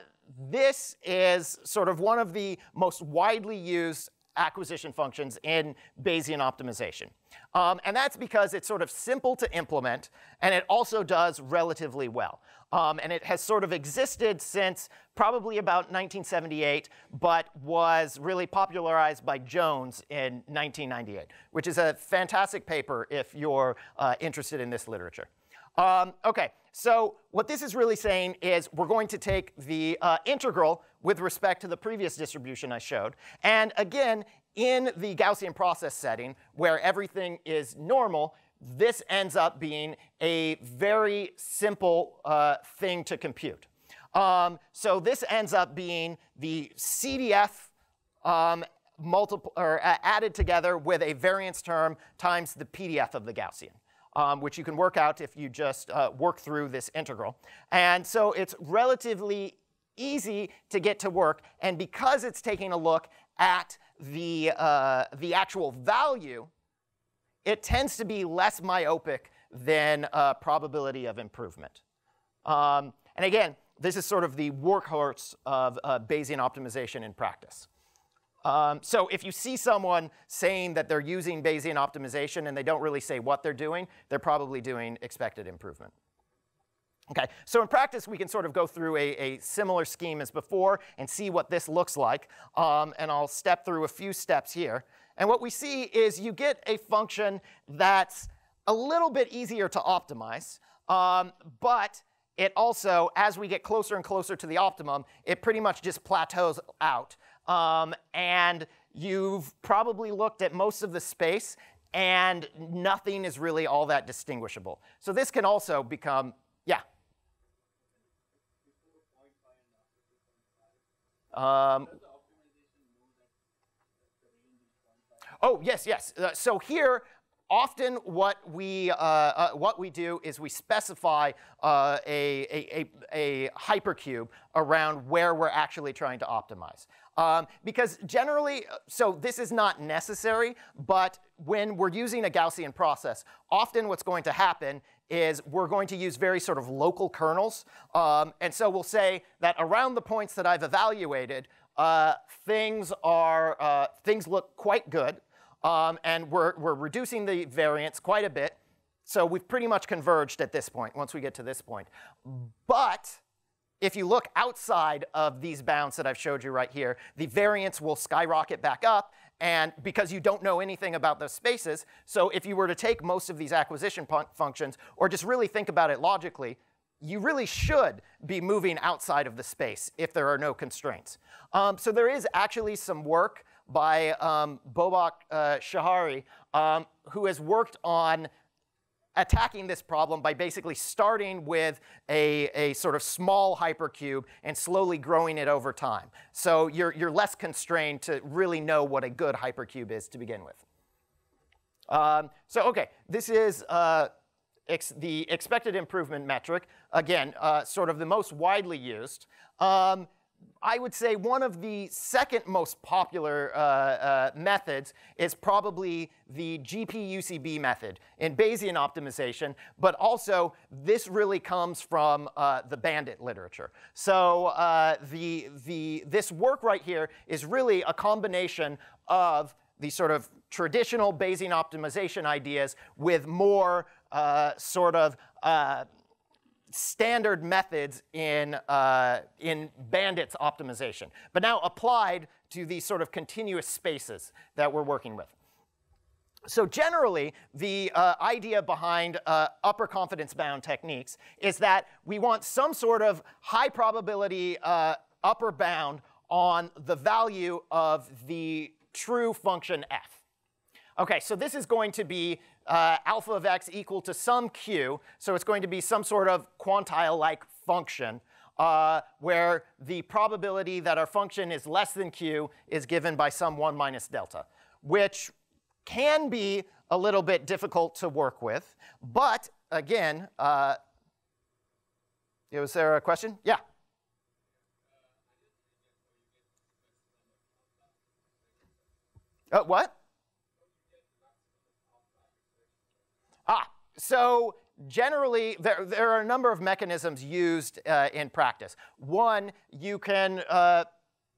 this is sort of one of the most widely used acquisition functions in Bayesian optimization. Um, and that's because it's sort of simple to implement, and it also does relatively well. Um, and it has sort of existed since probably about 1978, but was really popularized by Jones in 1998, which is a fantastic paper if you're uh, interested in this literature. Um, OK, so what this is really saying is we're going to take the uh, integral with respect to the previous distribution I showed. And again, in the Gaussian process setting, where everything is normal, this ends up being a very simple uh, thing to compute. Um, so this ends up being the CDF um, multiple, or uh, added together with a variance term times the PDF of the Gaussian. Um, which you can work out if you just uh, work through this integral. And so it's relatively easy to get to work. And because it's taking a look at the, uh, the actual value, it tends to be less myopic than uh, probability of improvement. Um, and again, this is sort of the workhorse of uh, Bayesian optimization in practice. Um, so if you see someone saying that they're using Bayesian optimization and they don't really say what they're doing, they're probably doing expected improvement. Okay, so in practice, we can sort of go through a, a similar scheme as before and see what this looks like. Um, and I'll step through a few steps here. And what we see is you get a function that's a little bit easier to optimize, um, but it also, as we get closer and closer to the optimum, it pretty much just plateaus out. Um, and you've probably looked at most of the space and nothing is really all that distinguishable. So this can also become, yeah. Um, oh, yes, yes. Uh, so here, often what we, uh, uh, what we do is we specify uh, a, a, a, a, hypercube around where we're actually trying to optimize. Um, because generally, so this is not necessary, but when we're using a Gaussian process, often what's going to happen is we're going to use very sort of local kernels. Um, and so we'll say that around the points that I've evaluated, uh, things, are, uh, things look quite good. Um, and we're, we're reducing the variance quite a bit. So we've pretty much converged at this point, once we get to this point. But if you look outside of these bounds that I've showed you right here, the variance will skyrocket back up, and because you don't know anything about those spaces, so if you were to take most of these acquisition functions, or just really think about it logically, you really should be moving outside of the space if there are no constraints. Um, so there is actually some work by um, Bobak uh, Shahriari, um, who has worked on attacking this problem by basically starting with a, a sort of small hypercube and slowly growing it over time. So you're, you're less constrained to really know what a good hypercube is to begin with. Um, so OK, this is uh, ex the expected improvement metric. Again, uh, sort of the most widely used. Um, I would say one of the second most popular uh, uh, methods is probably the GPUCB method in Bayesian optimization, but also this really comes from uh, the bandit literature. So uh, the, the, this work right here is really a combination of the sort of traditional Bayesian optimization ideas with more uh, sort of uh, standard methods in, uh, in bandits optimization, but now applied to these sort of continuous spaces that we're working with. So generally, the uh, idea behind uh, upper confidence bound techniques is that we want some sort of high probability uh, upper bound on the value of the true function f. Okay, so this is going to be uh, alpha of x equal to some q, so it's going to be some sort of quantile-like function uh, where the probability that our function is less than q is given by some 1 minus delta, which can be a little bit difficult to work with. But again, uh, was there a question? Yeah. Uh, what? Ah, so generally, there, there are a number of mechanisms used uh, in practice. One, you can uh,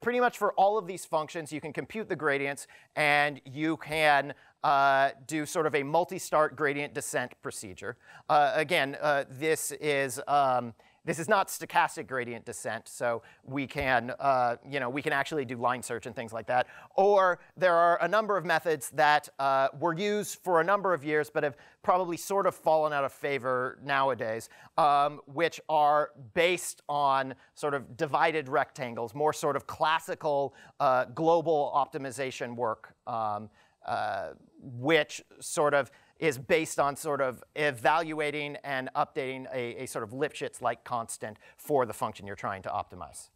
pretty much for all of these functions, you can compute the gradients and you can uh, do sort of a multi-start gradient descent procedure. Uh, again, uh, this is um, this is not stochastic gradient descent, so we can, uh, you know, we can actually do line search and things like that. Or there are a number of methods that uh, were used for a number of years, but have probably sort of fallen out of favor nowadays, um, which are based on sort of divided rectangles, more sort of classical uh, global optimization work, um, uh, which sort of is based on sort of evaluating and updating a, a sort of Lipschitz-like constant for the function you're trying to optimize.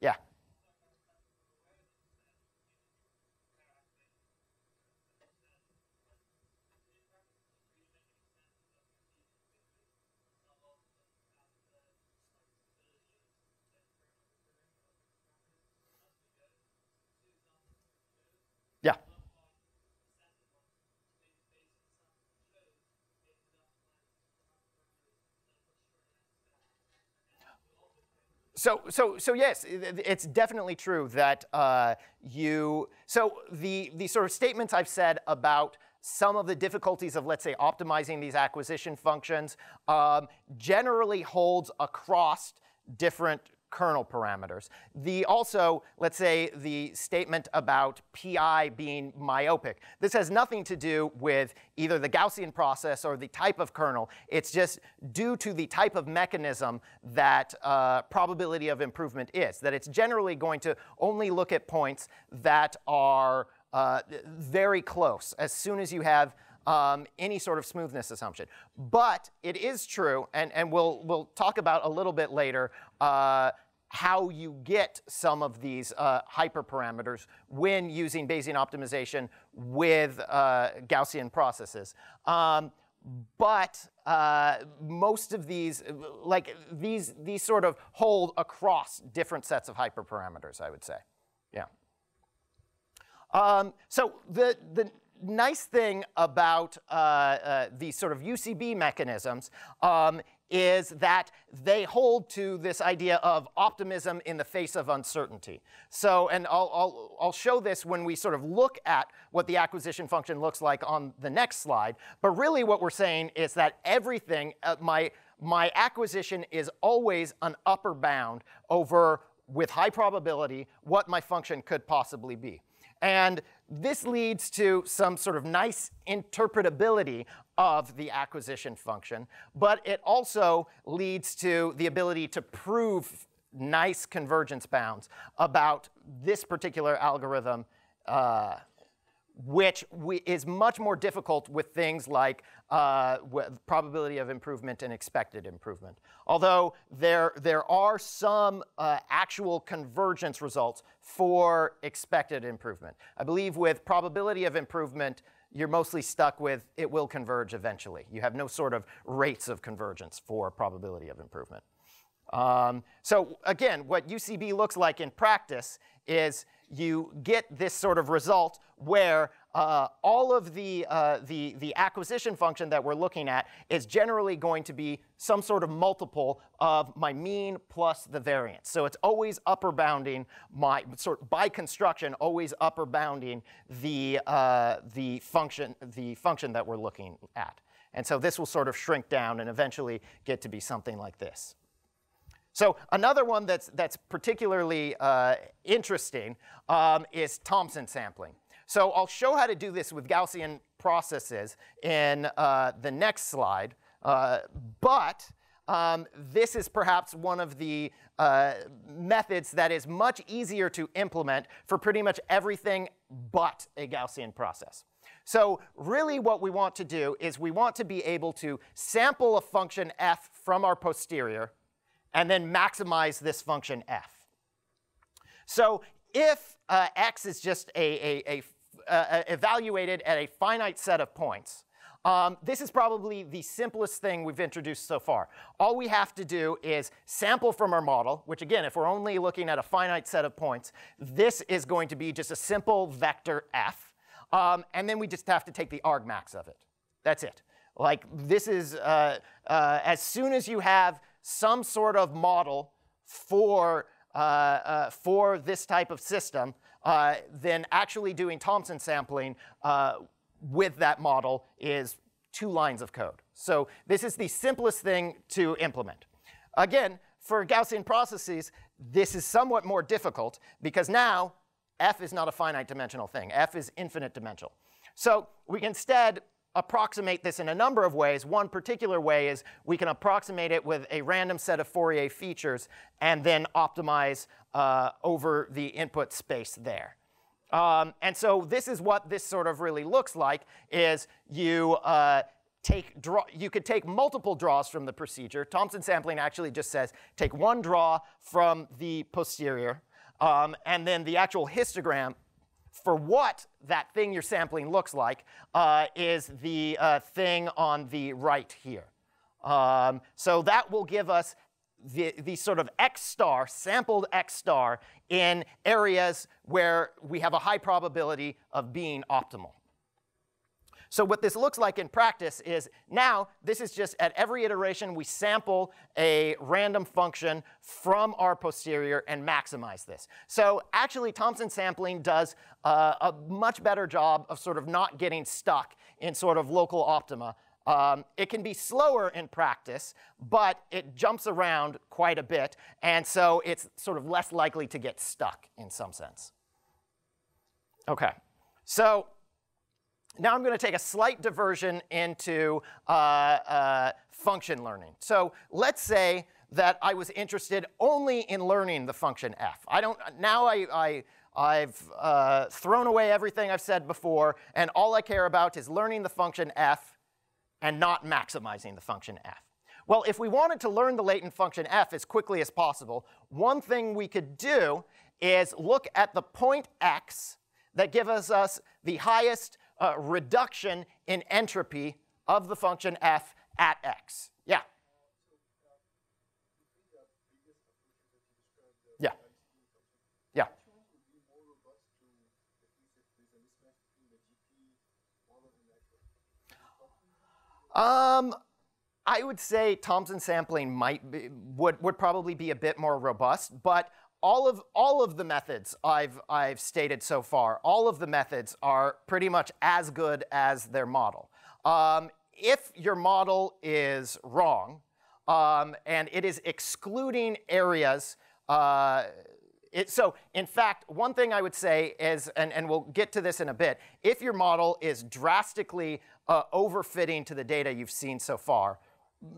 Yeah? So, so, so yes, it's definitely true that uh, you, so the, the sort of statements I've said about some of the difficulties of, let's say, optimizing these acquisition functions um, generally holds across different kernel parameters. The also, let's say, the statement about PI being myopic. This has nothing to do with either the Gaussian process or the type of kernel. It's just due to the type of mechanism that uh, probability of improvement is, that it's generally going to only look at points that are uh, very close. As soon as you have um, any sort of smoothness assumption. But it is true, and, and we'll, we'll talk about a little bit later, uh, how you get some of these uh, hyperparameters when using Bayesian optimization with uh, Gaussian processes. Um, but uh, most of these, like these, these sort of hold across different sets of hyperparameters, I would say. Yeah. Um, so the, the nice thing about uh, uh, these sort of UCB mechanisms um, is that they hold to this idea of optimism in the face of uncertainty. So, and I'll, I'll, I'll, show this when we sort of look at what the acquisition function looks like on the next slide. But really what we're saying is that everything, uh, my, my acquisition is always an upper bound over, with high probability, what my function could possibly be. And this leads to some sort of nice interpretability of the acquisition function, but it also leads to the ability to prove nice convergence bounds about this particular algorithm uh, which we, is much more difficult with things like uh, probability of improvement and expected improvement. Although there, there are some uh, actual convergence results for expected improvement. I believe with probability of improvement, you're mostly stuck with it will converge eventually. You have no sort of rates of convergence for probability of improvement. Um, so again, what UCB looks like in practice is you get this sort of result where uh, all of the, uh, the, the acquisition function that we're looking at is generally going to be some sort of multiple of my mean plus the variance. So it's always upper bounding my, sort by construction, always upper bounding the, uh, the, function, the function that we're looking at. And so this will sort of shrink down and eventually get to be something like this. So another one that's, that's particularly uh, interesting um, is Thompson sampling. So I'll show how to do this with Gaussian processes in uh, the next slide. Uh, but um, this is perhaps one of the uh, methods that is much easier to implement for pretty much everything but a Gaussian process. So really what we want to do is we want to be able to sample a function f from our posterior and then maximize this function f. So if uh, x is just a, a, a uh, evaluated at a finite set of points, um, this is probably the simplest thing we've introduced so far. All we have to do is sample from our model, which again, if we're only looking at a finite set of points, this is going to be just a simple vector f. Um, and then we just have to take the argmax of it. That's it. Like this is, uh, uh, as soon as you have some sort of model for, uh, uh, for this type of system, uh, then actually doing Thompson sampling uh, with that model is two lines of code. So this is the simplest thing to implement. Again, for Gaussian processes, this is somewhat more difficult because now f is not a finite dimensional thing. f is infinite dimensional. So we can instead approximate this in a number of ways. One particular way is we can approximate it with a random set of Fourier features and then optimize uh, over the input space there. Um, and so this is what this sort of really looks like, is you uh, take draw, you could take multiple draws from the procedure. Thompson sampling actually just says take one draw from the posterior, um, and then the actual histogram for what that thing you're sampling looks like uh, is the uh, thing on the right here. Um, so that will give us the, the sort of X star, sampled X star, in areas where we have a high probability of being optimal. So what this looks like in practice is now this is just at every iteration we sample a random function from our posterior and maximize this. So actually Thompson sampling does uh, a much better job of sort of not getting stuck in sort of local optima. Um, it can be slower in practice, but it jumps around quite a bit, and so it's sort of less likely to get stuck in some sense. Okay, so now I'm going to take a slight diversion into uh, uh, function learning. So let's say that I was interested only in learning the function f. I don't, now I, I I've uh, thrown away everything I've said before, and all I care about is learning the function f and not maximizing the function f. Well, if we wanted to learn the latent function f as quickly as possible, one thing we could do is look at the point x that gives us the highest uh, reduction in entropy of the function f at x. Yeah? Yeah. Yeah. Um, I would say Thompson sampling might be, would, would probably be a bit more robust, but all of, all of the methods I've, I've stated so far, all of the methods are pretty much as good as their model. Um, if your model is wrong, um, and it is excluding areas, uh, it, so in fact, one thing I would say is, and, and we'll get to this in a bit, if your model is drastically uh, overfitting to the data you've seen so far,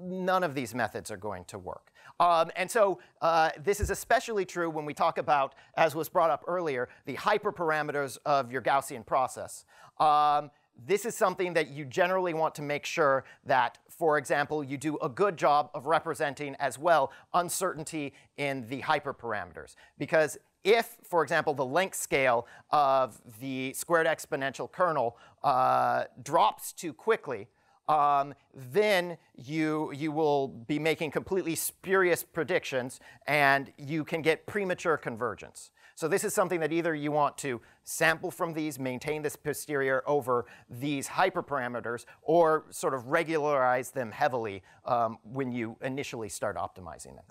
none of these methods are going to work. Um, and so uh, this is especially true when we talk about, as was brought up earlier, the hyperparameters of your Gaussian process. Um, this is something that you generally want to make sure that, for example, you do a good job of representing as well uncertainty in the hyperparameters. Because if, for example, the length scale of the squared exponential kernel uh, drops too quickly, um, then you, you will be making completely spurious predictions and you can get premature convergence. So this is something that either you want to sample from these, maintain this posterior over these hyperparameters, or sort of regularize them heavily um, when you initially start optimizing them.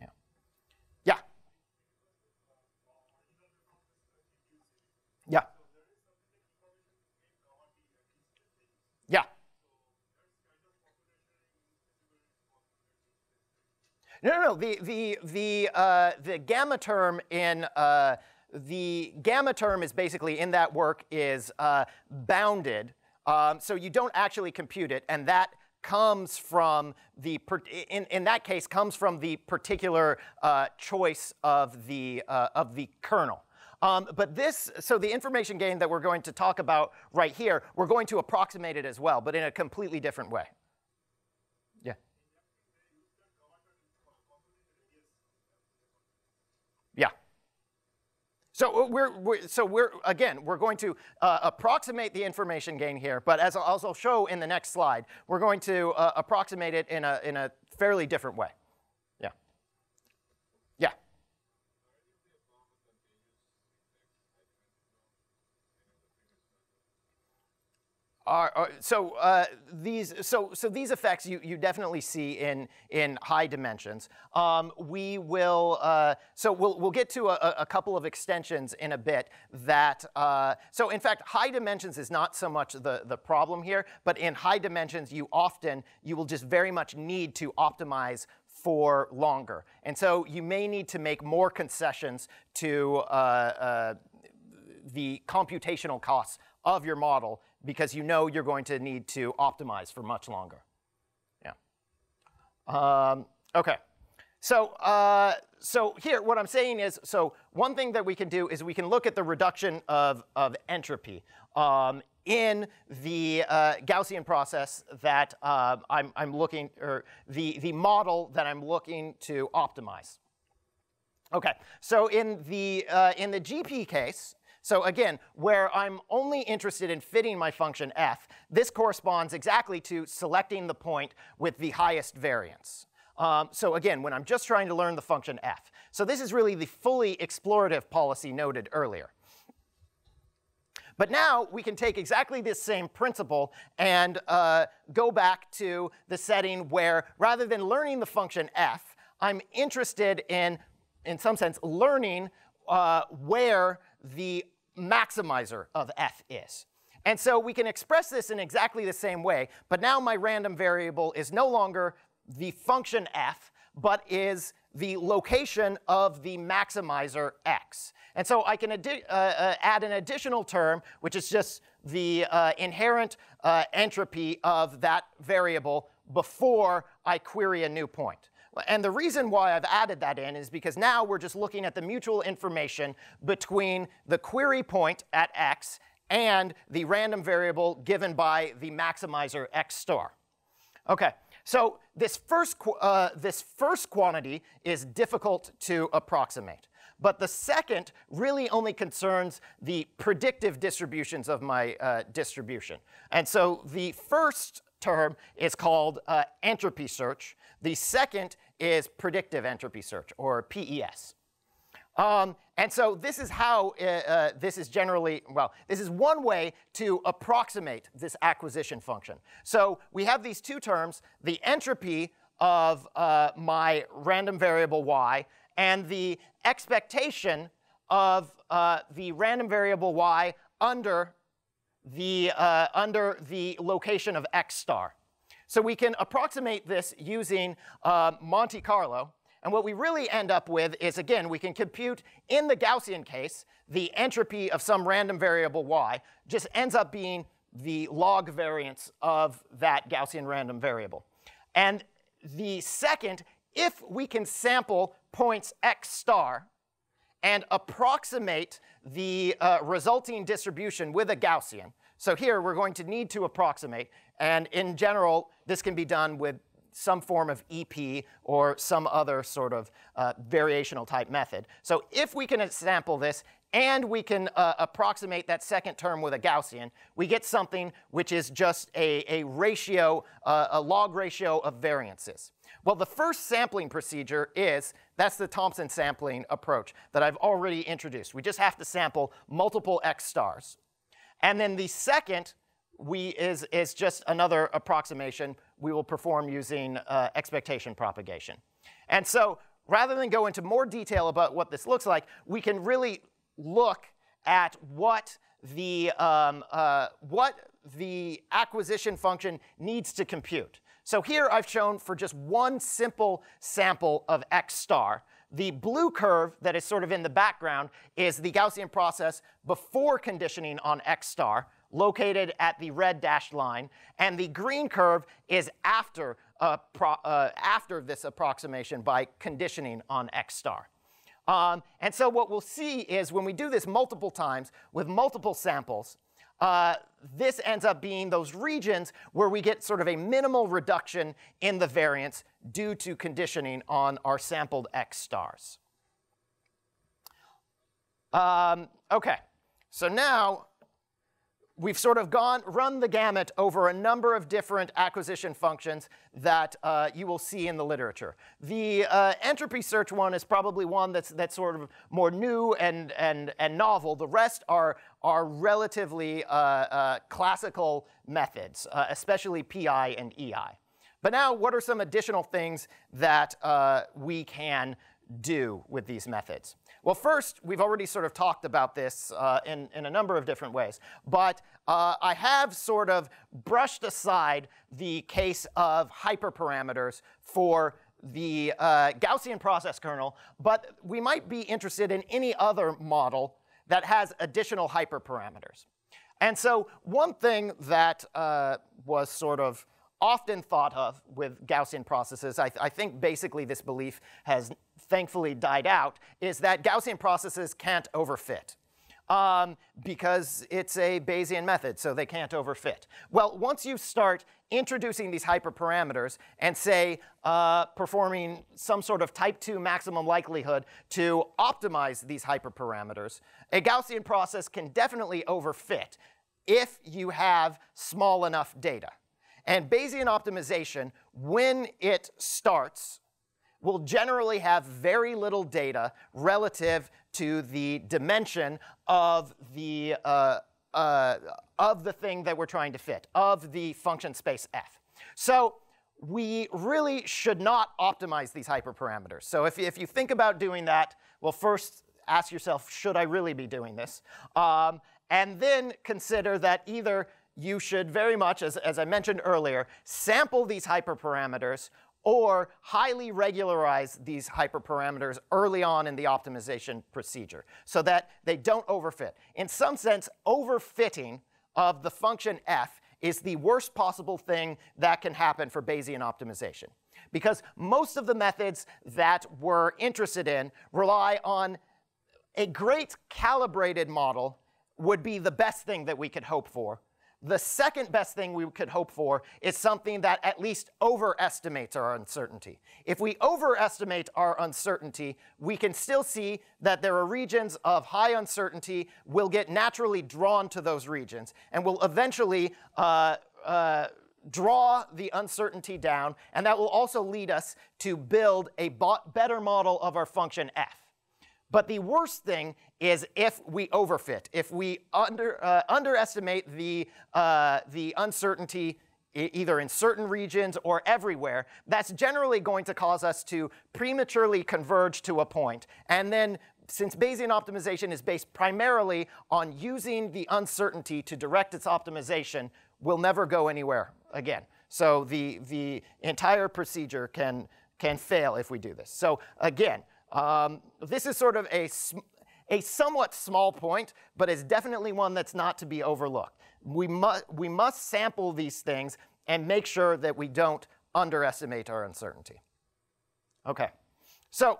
Yeah. Yeah. Yeah. Yeah. No, no, no. The, the, the, uh, the gamma term in uh, the gamma term is basically in that work is uh, bounded. Um, so you don't actually compute it, and that comes from the, in, in that case, comes from the particular uh, choice of the, uh, of the kernel. Um, but this, so the information gain that we're going to talk about right here, we're going to approximate it as well, but in a completely different way. Yeah. Yeah. So uh, we're, we're, so we're again we're going to uh, approximate the information gain here, but as I'll also show in the next slide, we're going to uh, approximate it in a in a fairly different way. Yeah. Yeah. Are, are, so uh, these so so these effects you, you definitely see in in high dimensions. Um, we will uh, so we'll we'll get to a, a, couple of extensions in a bit. That uh, so in fact high dimensions is not so much the the problem here, but in high dimensions you often you will just very much need to optimize for longer, and so you may need to make more concessions to uh, uh, the computational costs of your model because you know you're going to need to optimize for much longer. Yeah. Um, okay. So, uh, so here, what I'm saying is, so one thing that we can do is we can look at the reduction of, of entropy um, in the uh, Gaussian process that uh, I'm, I'm looking, or the, the model that I'm looking to optimize. Okay, so in the, uh, in the GP case, so again, where I'm only interested in fitting my function f, this corresponds exactly to selecting the point with the highest variance. Um, so again, when I'm just trying to learn the function f. So this is really the fully explorative policy noted earlier. But now we can take exactly this same principle and uh, go back to the setting where rather than learning the function f, I'm interested in, in some sense, learning uh, where the maximizer of f is. And so we can express this in exactly the same way, but now my random variable is no longer the function f, but is the location of the maximizer x. And so I can uh, uh, add an additional term, which is just the uh, inherent uh, entropy of that variable before I query a new point. And the reason why I've added that in is because now we're just looking at the mutual information between the query point at x and the random variable given by the maximizer x star. Okay, so this first, uh, this first quantity is difficult to approximate. But the second really only concerns the predictive distributions of my uh, distribution. And so the first term is called uh, entropy search. The second is predictive entropy search, or PES. Um, and so this is how uh, uh, this is generally, well, this is one way to approximate this acquisition function. So we have these two terms, the entropy of uh, my random variable y and the expectation of uh, the random variable y under the, uh, under the location of x star. So we can approximate this using uh, Monte Carlo. And what we really end up with is, again, we can compute, in the Gaussian case, the entropy of some random variable y just ends up being the log variance of that Gaussian random variable. And the second, if we can sample points x star and approximate the uh, resulting distribution with a Gaussian, so here we're going to need to approximate, and in general, this can be done with some form of EP or some other sort of uh, variational type method. So if we can sample this and we can uh, approximate that second term with a Gaussian, we get something which is just a, a ratio, uh, a log ratio of variances. Well, the first sampling procedure is, that's the Thompson sampling approach that I've already introduced. We just have to sample multiple X stars. And then the second we is, is just another approximation we will perform using uh, expectation propagation. And so rather than go into more detail about what this looks like, we can really look at what the, um, uh, what the acquisition function needs to compute. So here I've shown for just one simple sample of x star, the blue curve that is sort of in the background is the Gaussian process before conditioning on x star, located at the red dashed line. And the green curve is after, uh, uh, after this approximation by conditioning on x star. Um, and so what we'll see is when we do this multiple times with multiple samples, uh, this ends up being those regions where we get sort of a minimal reduction in the variance due to conditioning on our sampled X stars. Um, okay, so now we've sort of gone, run the gamut over a number of different acquisition functions that uh, you will see in the literature. The uh, entropy search one is probably one that's, that's sort of more new and, and, and novel. The rest are, are relatively uh, uh classical methods, uh, especially PI and EI. But now, what are some additional things that uh, we can do with these methods? Well, first, we've already sort of talked about this uh, in, in a number of different ways, but uh, I have sort of brushed aside the case of hyperparameters for the uh, Gaussian process kernel, but we might be interested in any other model that has additional hyperparameters. And so one thing that uh, was sort of often thought of with Gaussian processes, I, th I, think basically this belief has thankfully died out, is that Gaussian processes can't overfit. Um, because it's a Bayesian method, so they can't overfit. Well, once you start introducing these hyperparameters and say uh, performing some sort of type 2 maximum likelihood to optimize these hyperparameters, a Gaussian process can definitely overfit if you have small enough data. And Bayesian optimization, when it starts, will generally have very little data relative to the dimension of the, uh, uh, of the thing that we're trying to fit, of the function space f. So we really should not optimize these hyperparameters. So if, if you think about doing that, well, first ask yourself, should I really be doing this? Um, and then consider that either you should very much, as, as I mentioned earlier, sample these hyperparameters or highly regularize these hyperparameters early on in the optimization procedure so that they don't overfit. In some sense, overfitting of the function f is the worst possible thing that can happen for Bayesian optimization. Because most of the methods that we're interested in rely on a great calibrated model would be the best thing that we could hope for. The second best thing we could hope for is something that at least overestimates our uncertainty. If we overestimate our uncertainty, we can still see that there are regions of high uncertainty. We'll get naturally drawn to those regions, and we'll eventually uh, uh, draw the uncertainty down, and that will also lead us to build a better model of our function f. But the worst thing is if we overfit, if we under, uh, underestimate the, uh, the uncertainty either in certain regions or everywhere, that's generally going to cause us to prematurely converge to a point. And then since Bayesian optimization is based primarily on using the uncertainty to direct its optimization, we'll never go anywhere again. So the, the entire procedure can, can fail if we do this. So again, um, this is sort of a, a somewhat small point, but it's definitely one that's not to be overlooked. We, mu we must sample these things and make sure that we don't underestimate our uncertainty. Okay, so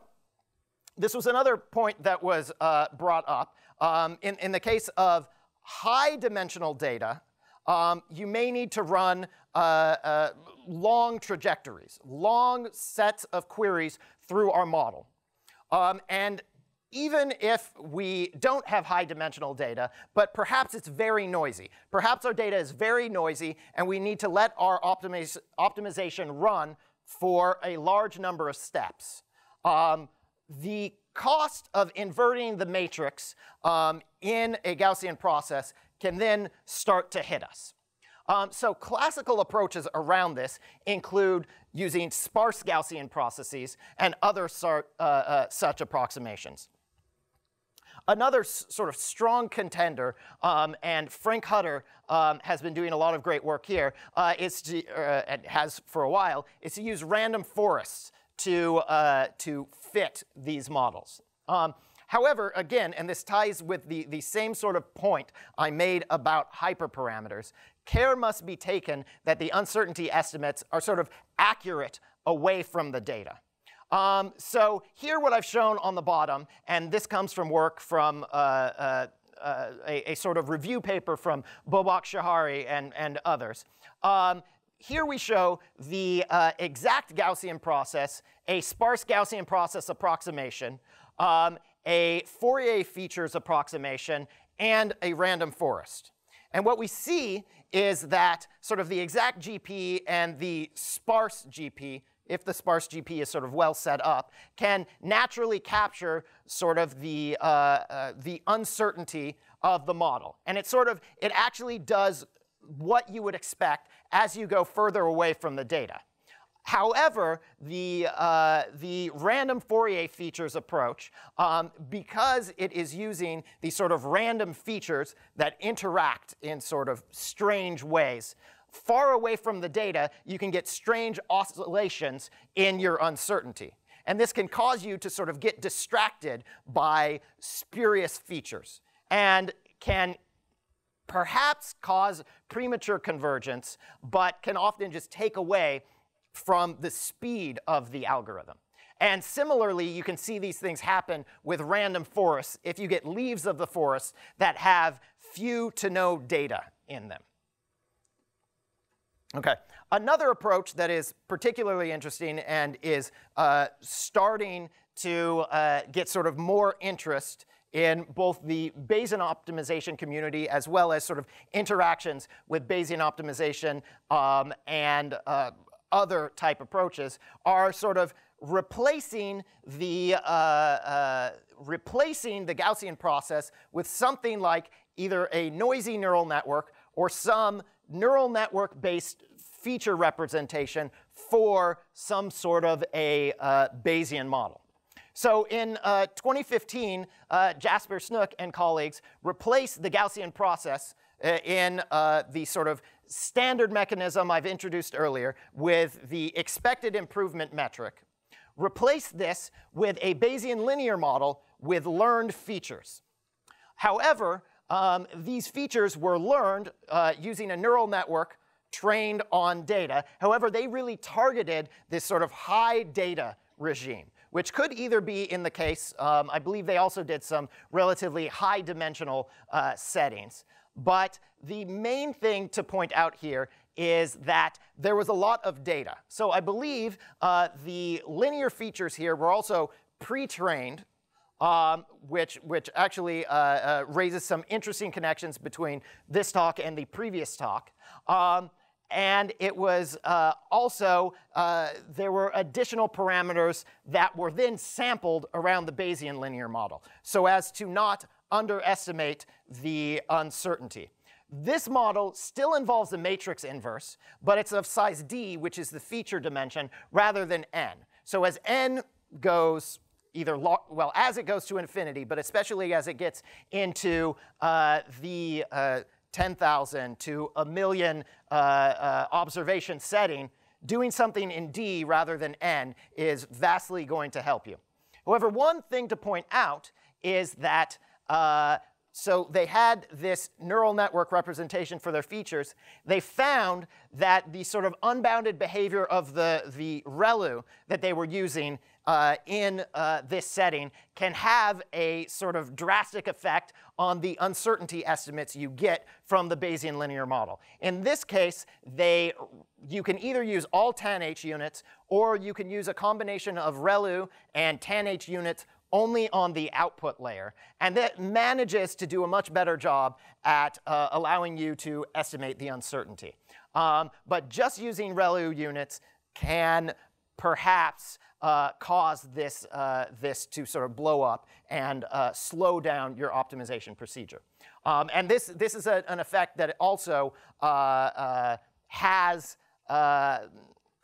this was another point that was uh, brought up. Um, in, in the case of high dimensional data, um, you may need to run uh, uh, long trajectories, long sets of queries through our model. Um, and even if we don't have high dimensional data, but perhaps it's very noisy. Perhaps our data is very noisy and we need to let our optimiz optimization run for a large number of steps. Um, the cost of inverting the matrix um, in a Gaussian process can then start to hit us. Um, so classical approaches around this include using sparse Gaussian processes and other sort, uh, uh, such approximations. Another sort of strong contender, um, and Frank Hutter um, has been doing a lot of great work here, uh, is to, uh, and has for a while, is to use random forests to, uh, to fit these models. Um, However, again, and this ties with the, the same sort of point I made about hyperparameters, care must be taken that the uncertainty estimates are sort of accurate away from the data. Um, so here what I've shown on the bottom, and this comes from work from uh, uh, uh, a, a, sort of review paper from Bobak Shahriari and, and others. Um, here we show the uh, exact Gaussian process, a sparse Gaussian process approximation, um, a Fourier features approximation, and a random forest. And what we see is that sort of the exact GP and the sparse GP, if the sparse GP is sort of well set up, can naturally capture sort of the, uh, uh, the uncertainty of the model. And it sort of, it actually does what you would expect as you go further away from the data. However, the, uh, the random Fourier features approach, um, because it is using these sort of random features that interact in sort of strange ways, far away from the data, you can get strange oscillations in your uncertainty. And this can cause you to sort of get distracted by spurious features and can perhaps cause premature convergence, but can often just take away from the speed of the algorithm. And similarly, you can see these things happen with random forests if you get leaves of the forest that have few to no data in them. Okay, another approach that is particularly interesting and is uh, starting to uh, get sort of more interest in both the Bayesian optimization community as well as sort of interactions with Bayesian optimization um, and uh, other type approaches are sort of replacing the, uh, uh, replacing the Gaussian process with something like either a noisy neural network or some neural network-based feature representation for some sort of a uh, Bayesian model. So in uh, 2015, uh, Jasper Snoek and colleagues replaced the Gaussian process uh, in uh, the sort of standard mechanism I've introduced earlier with the expected improvement metric. Replace this with a Bayesian linear model with learned features. However, um, these features were learned uh, using a neural network trained on data. However, they really targeted this sort of high data regime, which could either be in the case, um, I believe they also did some relatively high dimensional uh, settings. But the main thing to point out here is that there was a lot of data. So I believe uh, the linear features here were also pre-trained, um, which, which actually uh, uh, raises some interesting connections between this talk and the previous talk. Um, and it was uh, also, uh, there were additional parameters that were then sampled around the Bayesian linear model so as to not underestimate the uncertainty. This model still involves a matrix inverse, but it's of size d, which is the feature dimension, rather than n. So as n goes either, well, as it goes to infinity, but especially as it gets into uh, the uh, 10,000 to a million uh, uh, observation setting, doing something in d rather than n is vastly going to help you. However, one thing to point out is that uh, so they had this neural network representation for their features. They found that the sort of unbounded behavior of the, the ReLU that they were using uh, in uh, this setting can have a sort of drastic effect on the uncertainty estimates you get from the Bayesian linear model. In this case, they, you can either use all tanh units or you can use a combination of ReLU and tanh units only on the output layer. And that manages to do a much better job at uh, allowing you to estimate the uncertainty. Um, but just using ReLU units can perhaps uh, cause this, uh, this to sort of blow up and uh, slow down your optimization procedure. Um, and this, this is a, an effect that also uh, uh, has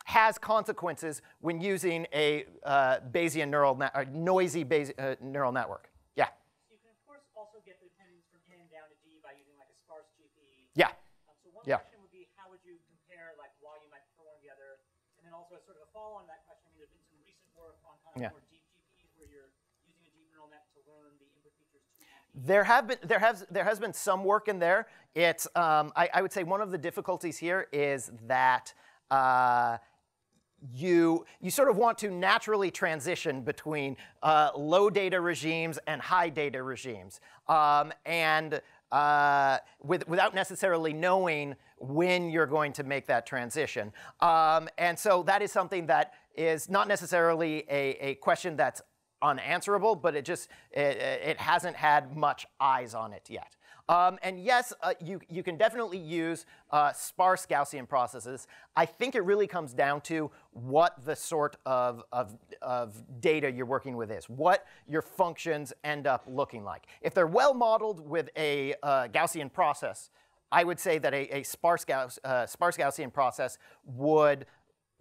has consequences when using a uh, Bayesian neural, net, a noisy Bayes uh, neural network. Yeah? So you can, of course, also get the dependence from n down to d by using like a sparse GPE. Yeah. Um, so one yeah. question would be, how would you compare like why you might prefer one or the other? And then also as sort of a follow-on that question, I mean, there's been some recent work on kind of yeah. more deep GPEs where you're using a deep neural net to learn the input features to there have been there has there has been some work in there. It's um, I, I, would say one of the difficulties here is that uh, you, you sort of want to naturally transition between uh, low data regimes and high data regimes. Um, and uh, with, without necessarily knowing when you're going to make that transition. Um, and so that is something that is not necessarily a, a question that's unanswerable, but it just, it, it hasn't had much eyes on it yet. Um, and yes, uh, you, you can definitely use uh, sparse Gaussian processes. I think it really comes down to what the sort of, of, of data you're working with is, what your functions end up looking like. If they're well modeled with a uh, Gaussian process, I would say that a, a sparse, Gauss, uh, sparse Gaussian process would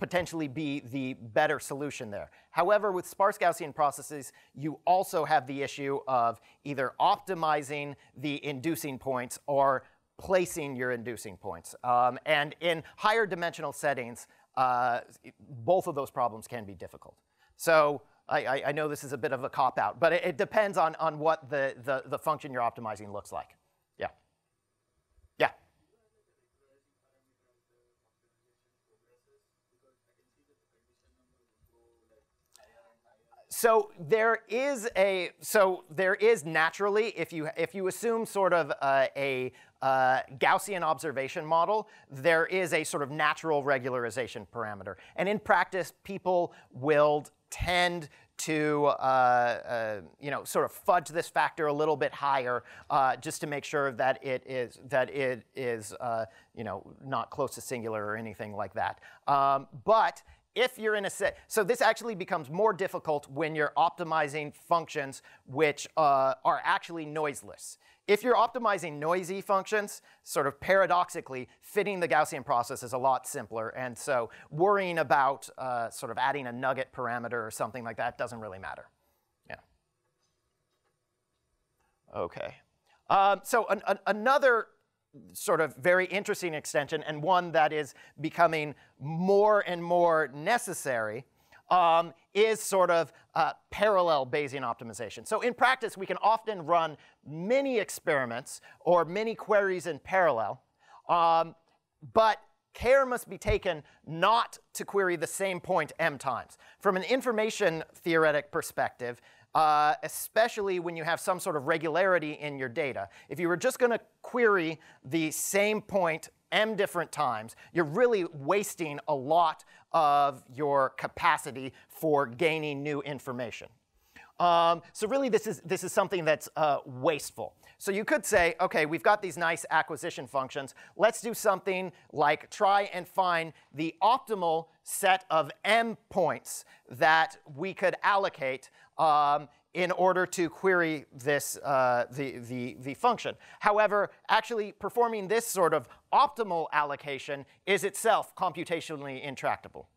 potentially be the better solution there. However, with sparse Gaussian processes, you also have the issue of either optimizing the inducing points or placing your inducing points. Um, and in higher dimensional settings, uh, both of those problems can be difficult. So I, I, know this is a bit of a cop-out, but it, it, depends on, on what the, the, the function you're optimizing looks like. Yeah. Yeah. So there is a so there is naturally if you if you assume sort of uh, a uh, Gaussian observation model, there is a sort of natural regularization parameter, and in practice, people will tend to uh, uh, you know sort of fudge this factor a little bit higher uh, just to make sure that it is that it is uh, you know not close to singular or anything like that. Um, but if you're in a set, so this actually becomes more difficult when you're optimizing functions which uh, are actually noiseless. If you're optimizing noisy functions, sort of paradoxically, fitting the Gaussian process is a lot simpler. And so worrying about uh, sort of adding a nugget parameter or something like that doesn't really matter. Yeah. OK. Um, so an, an, another sort of very interesting extension and one that is becoming more and more necessary um, is sort of uh, parallel Bayesian optimization. So in practice, we can often run many experiments or many queries in parallel, um, but care must be taken not to query the same point m times. From an information theoretic perspective, uh, especially when you have some sort of regularity in your data. If you were just going to query the same point m different times, you're really wasting a lot of your capacity for gaining new information. Um, so really, this is, this is something that's uh, wasteful. So you could say, OK, we've got these nice acquisition functions. Let's do something like try and find the optimal set of m points that we could allocate um, in order to query this, uh, the, the, the function. However, actually performing this sort of optimal allocation is itself computationally intractable.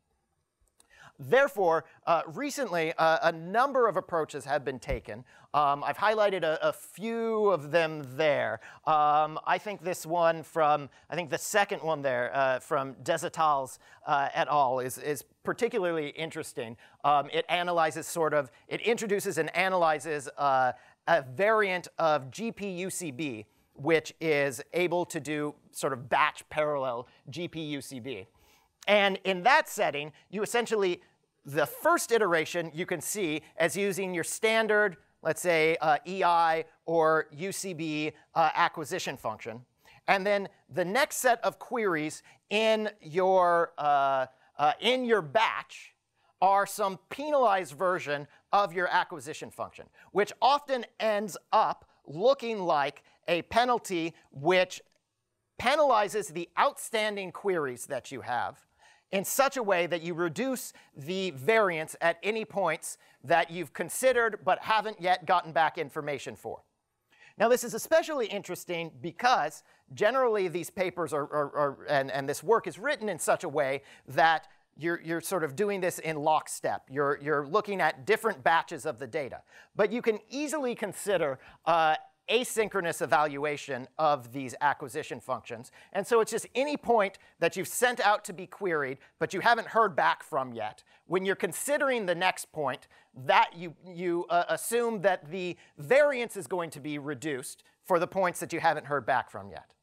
Therefore, uh, recently, uh, a number of approaches have been taken. Um, I've highlighted a, a, few of them there. Um, I think this one from, I think the second one there uh, from Desautels uh, et al. is, is particularly interesting. Um, it analyzes sort of, it introduces and analyzes uh, a variant of GPUCB, which is able to do sort of batch parallel GPUCB. And in that setting, you essentially, the first iteration you can see as using your standard, let's say, uh, EI or UCB uh, acquisition function. And then the next set of queries in your, uh, uh in your batch are some penalized version of your acquisition function, which often ends up looking like a penalty which penalizes the outstanding queries that you have in such a way that you reduce the variance at any points that you've considered but haven't yet gotten back information for. Now, this is especially interesting because generally these papers are, are, are and, and this work is written in such a way that you're, you're, sort of doing this in lockstep. You're, you're looking at different batches of the data. But you can easily consider uh, asynchronous evaluation of these acquisition functions. And so it's just any point that you've sent out to be queried, but you haven't heard back from yet. When you're considering the next point, that you, you uh, assume that the variance is going to be reduced for the points that you haven't heard back from yet.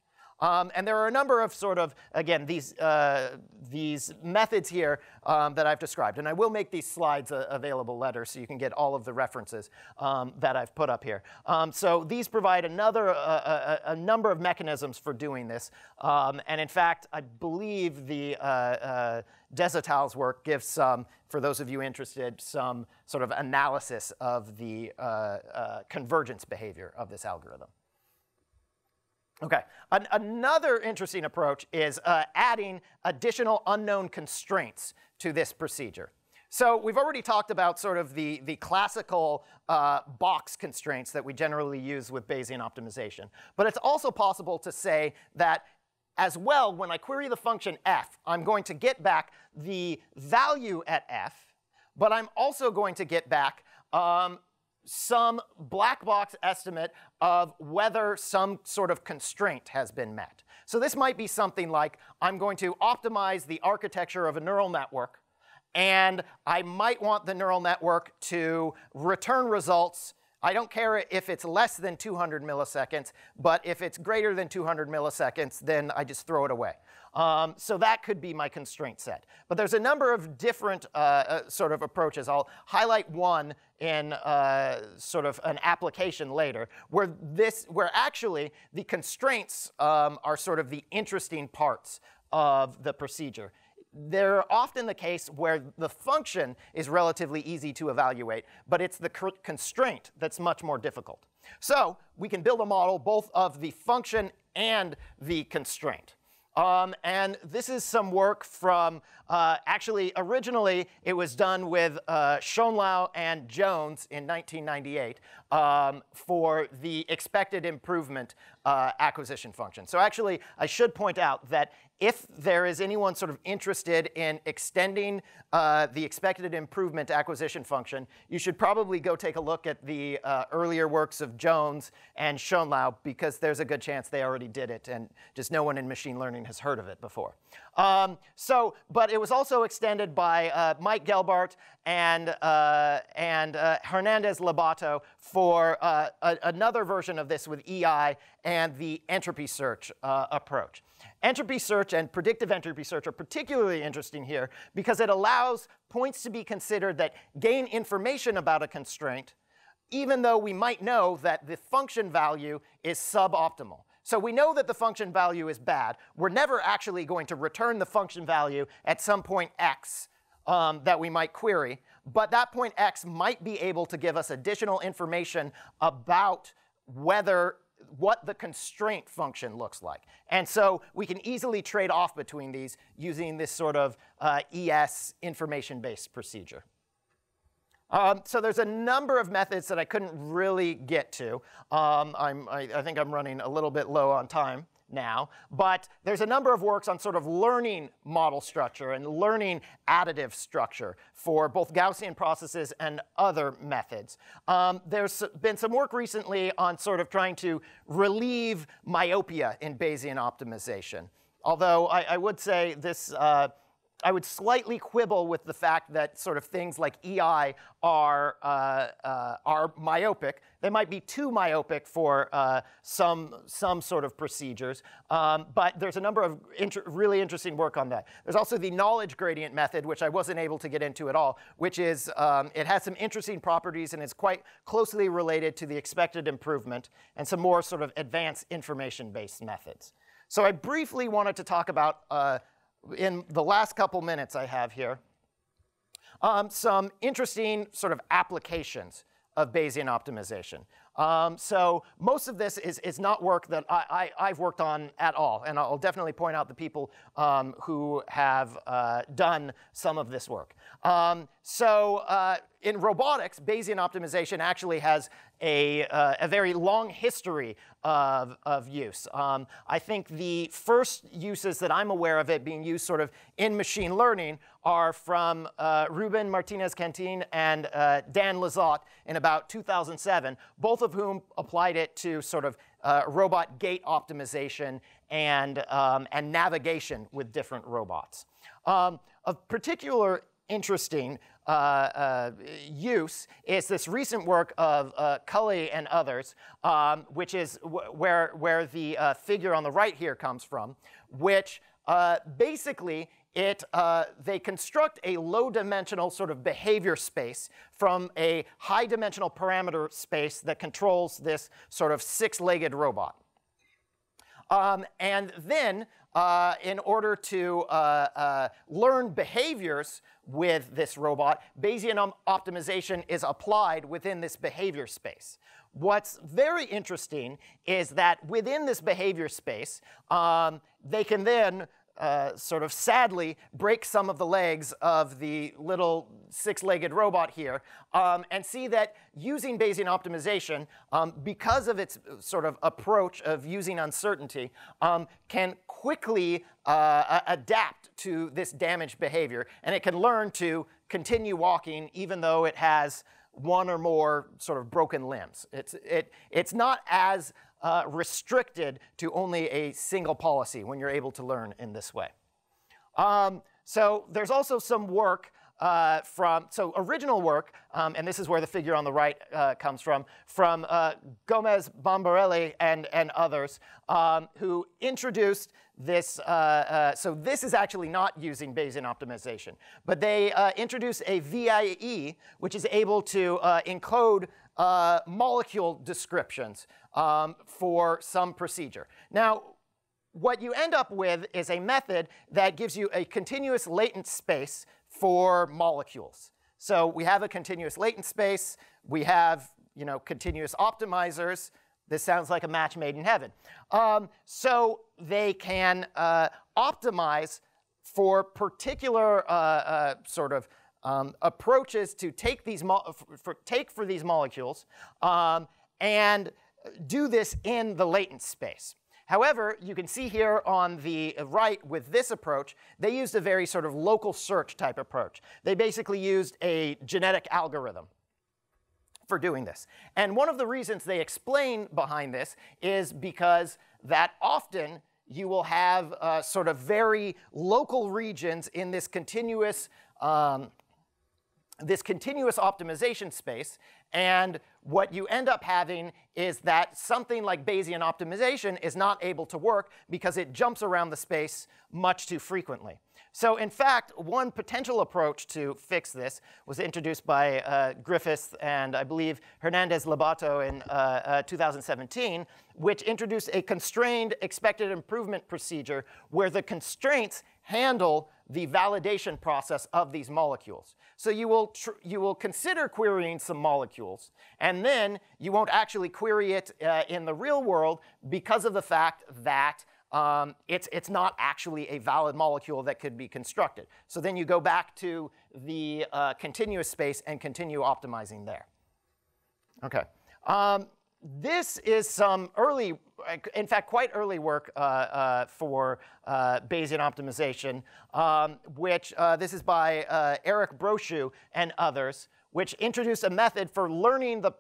Um, and there are a number of sort of, again, these, uh, these methods here um, that I've described. And I will make these slides uh, available later so you can get all of the references um, that I've put up here. Um, so these provide another, uh, a, a, number of mechanisms for doing this. Um, and in fact, I believe the uh, uh Desautels work gives some, for those of you interested, some sort of analysis of the uh, uh, convergence behavior of this algorithm. Okay, An another interesting approach is uh, adding additional unknown constraints to this procedure. So we've already talked about sort of the, the classical uh, box constraints that we generally use with Bayesian optimization. But it's also possible to say that as well, when I query the function f, I'm going to get back the value at f, but I'm also going to get back um, some black box estimate of whether some sort of constraint has been met. So this might be something like, I'm going to optimize the architecture of a neural network, and I might want the neural network to return results I don't care if it's less than 200 milliseconds, but if it's greater than 200 milliseconds, then I just throw it away. Um, so that could be my constraint set. But there's a number of different uh, uh, sort of approaches. I'll highlight one in uh, sort of an application later, where this, where actually the constraints um, are sort of the interesting parts of the procedure they're often the case where the function is relatively easy to evaluate, but it's the constraint that's much more difficult. So we can build a model both of the function and the constraint. Um, and this is some work from, uh, actually, originally it was done with uh, Schonlau and Jones in 1998 um, for the expected improvement uh, acquisition function. So actually, I should point out that if there is anyone sort of interested in extending uh, the expected improvement acquisition function, you should probably go take a look at the uh, earlier works of Jones and Schonlau because there's a good chance they already did it and just no one in machine learning has heard of it before. Um, so, but it was also extended by uh, Mike Gelbart and, uh, and uh, Hernandez Lobato for uh, a, another version of this with EI and the entropy search approach. Entropy search and predictive entropy search are particularly interesting here because it allows points to be considered that gain information about a constraint, even though we might know that the function value is suboptimal. So we know that the function value is bad. We're never actually going to return the function value at some point x um, that we might query, but that point x might be able to give us additional information about whether what the constraint function looks like. And so we can easily trade off between these using this sort of uh, ES information-based procedure. Um, so there's a number of methods that I couldn't really get to. Um, I, I think I'm running a little bit low on time now, but there's a number of works on sort of learning model structure and learning additive structure for both Gaussian processes and other methods. Um, there's been some work recently on sort of trying to relieve myopia in Bayesian optimization. Although I, I would say this uh, I would slightly quibble with the fact that sort of things like EI are, uh, uh, are myopic. They might be too myopic for uh, some, some sort of procedures, um, but there's a number of inter really interesting work on that. There's also the knowledge gradient method, which I wasn't able to get into at all, which is, um, it has some interesting properties and is quite closely related to the expected improvement and some more sort of advanced information-based methods. So I briefly wanted to talk about uh, in the last couple minutes I have here, um, some interesting sort of applications of Bayesian optimization. Um, so most of this is, is not work that I, have worked on at all, and I'll definitely point out the people um, who have uh, done some of this work. Um, so uh, in robotics, Bayesian optimization actually has a, uh, a very long history of, of use. Um, I think the first uses that I'm aware of it being used sort of in machine learning are from uh, Ruben Martinez-Cantin and uh, Dan Lizotte in about 2007, both of whom applied it to sort of uh, robot gait optimization and, um, and navigation with different robots. Um, of particular interesting use is this recent work of uh, Cully and others, um, which is where, where the uh, figure on the right here comes from, which uh, basically it, uh, they construct a low-dimensional sort of behavior space from a high-dimensional parameter space that controls this sort of six-legged robot. Um, and then, uh, in order to uh, uh, learn behaviors with this robot, Bayesian optimization is applied within this behavior space. What's very interesting is that within this behavior space, um, they can then uh, sort of sadly break some of the legs of the little six-legged robot here um, and see that using Bayesian optimization, um, because of its sort of approach of using uncertainty, um, can quickly uh, adapt to this damaged behavior. And it can learn to continue walking even though it has one or more sort of broken limbs. It's, it, it's not as uh, restricted to only a single policy when you're able to learn in this way. Um, so there's also some work uh, from, so original work, um, and this is where the figure on the right uh, comes from, from uh, Gomez Bombarelli and, and others, um, who introduced this, uh, uh, so this is actually not using Bayesian optimization, but they uh, introduced a VAE, which is able to encode molecule descriptions um, for some procedure. Now, what you end up with is a method that gives you a continuous latent space for molecules. So we have a continuous latent space. We have you know, continuous optimizers. This sounds like a match made in heaven. Um, so they can uh, optimize for particular uh, uh, sort of um, approaches to take, these for, take for these molecules um, and do this in the latent space. However, you can see here on the right with this approach, they used a very sort of local search type approach. They basically used a genetic algorithm for doing this. And one of the reasons they explain behind this is because that often you will have uh, sort of very local regions in this continuous um, this continuous optimization space. And what you end up having is that something like Bayesian optimization is not able to work because it jumps around the space much too frequently. So in fact, one potential approach to fix this was introduced by uh, Griffiths and I believe Hernandez Lobato in uh, uh, 2017, which introduced a constrained expected improvement procedure where the constraints handle the validation process of these molecules. So you will, you will consider querying some molecules, and then you won't actually query it uh, in the real world because of the fact that um, it's, it's not actually a valid molecule that could be constructed. So then you go back to the uh, continuous space and continue optimizing there. Okay. Um, this is some early, in fact, quite early work uh, uh, for uh, Bayesian optimization, um, which uh, this is by uh, Eric Brochu and others, which introduced a method for learning the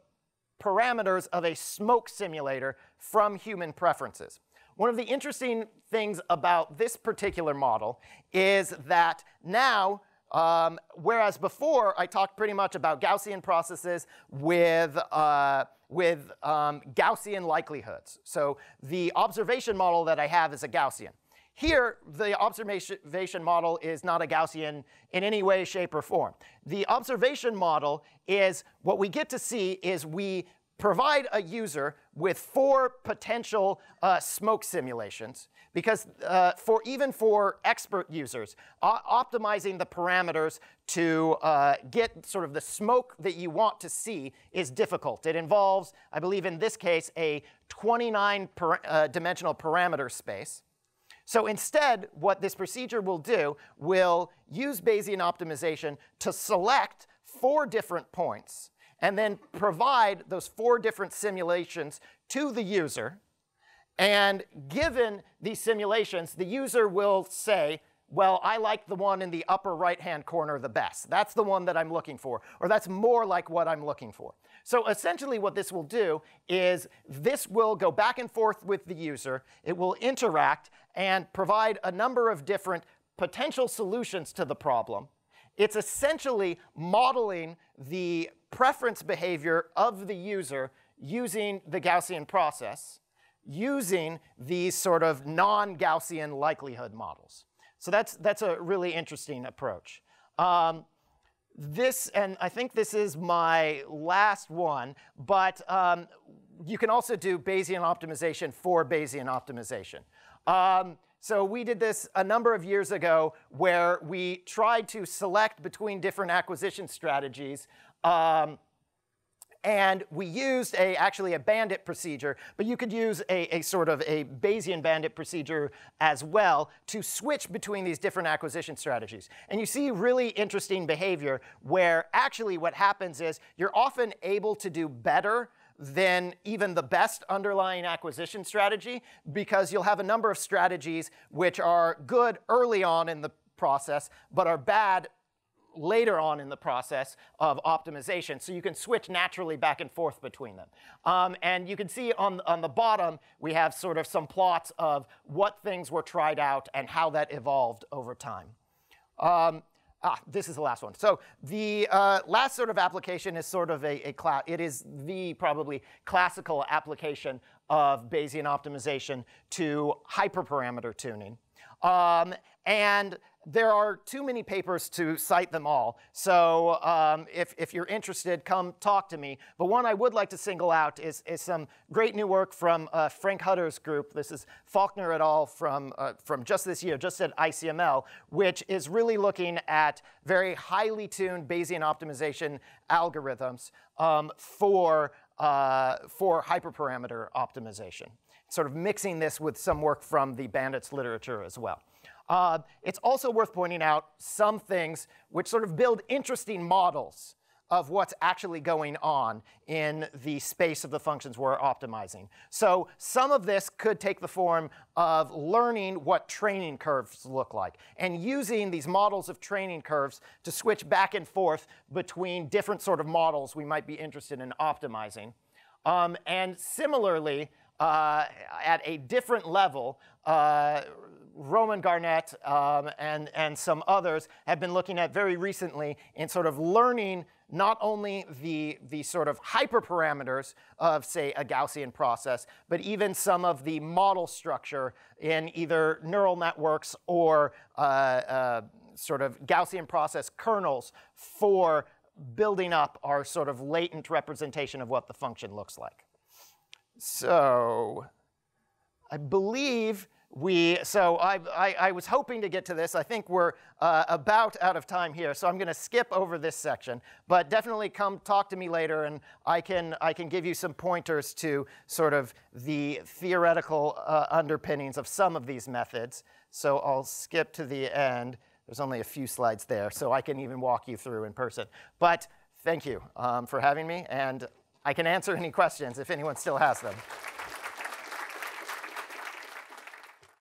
parameters of a smoke simulator from human preferences. One of the interesting things about this particular model is that now um, whereas before, I talked pretty much about Gaussian processes with, uh, with um, Gaussian likelihoods. So the observation model that I have is a Gaussian. Here, the observation model is not a Gaussian in any way, shape, or form. The observation model is what we get to see is we provide a user with four potential uh, smoke simulations because uh, for even for expert users, optimizing the parameters to uh, get sort of the smoke that you want to see is difficult. It involves, I believe in this case, a 29 per, uh, dimensional parameter space. So instead, what this procedure will do will use Bayesian optimization to select four different points and then provide those four different simulations to the user. And given these simulations, the user will say, well, I like the one in the upper right-hand corner the best. That's the one that I'm looking for, or that's more like what I'm looking for. So essentially what this will do is this will go back and forth with the user. It will interact and provide a number of different potential solutions to the problem. It's essentially modeling the preference behavior of the user using the Gaussian process, using these sort of non-Gaussian likelihood models. So that's, that's a really interesting approach. Um, this, and I think this is my last one, but um, you can also do Bayesian optimization for Bayesian optimization. Um, so we did this a number of years ago where we tried to select between different acquisition strategies. Um, and we used a, actually a bandit procedure, but you could use a, a, sort of a Bayesian bandit procedure as well to switch between these different acquisition strategies. And you see really interesting behavior where actually what happens is you're often able to do better than even the best underlying acquisition strategy because you'll have a number of strategies which are good early on in the process but are bad later on in the process of optimization. So you can switch naturally back and forth between them. Um, and you can see on, on the bottom, we have sort of some plots of what things were tried out and how that evolved over time. Um, Ah, this is the last one. So the uh, last sort of application is sort of a, a class. It is the probably classical application of Bayesian optimization to hyperparameter tuning. Um, and there are too many papers to cite them all. So um, if, if you're interested, come talk to me. But one I would like to single out is, is some great new work from uh, Frank Hutter's group. This is Falkner et al. from, uh, from just this year, just at ICML, which is really looking at very highly tuned Bayesian optimization algorithms um, for, uh, for hyperparameter optimization. Sort of mixing this with some work from the Bandits literature as well. Uh, it's also worth pointing out some things which sort of build interesting models of what's actually going on in the space of the functions we're optimizing. So some of this could take the form of learning what training curves look like and using these models of training curves to switch back and forth between different sort of models we might be interested in optimizing. Um, and similarly, uh, at a different level, uh, Roman Garnett um, and, and some others have been looking at very recently in sort of learning not only the, the sort of hyperparameters of, say, a Gaussian process, but even some of the model structure in either neural networks or uh, uh, sort of Gaussian process kernels for building up our sort of latent representation of what the function looks like. So I believe we, so I, I, I, was hoping to get to this. I think we're uh, about out of time here, so I'm going to skip over this section. But definitely come talk to me later, and I can, I can give you some pointers to sort of the theoretical uh, underpinnings of some of these methods. So I'll skip to the end. There's only a few slides there, so I can even walk you through in person. But thank you um, for having me, and I can answer any questions if anyone still has them.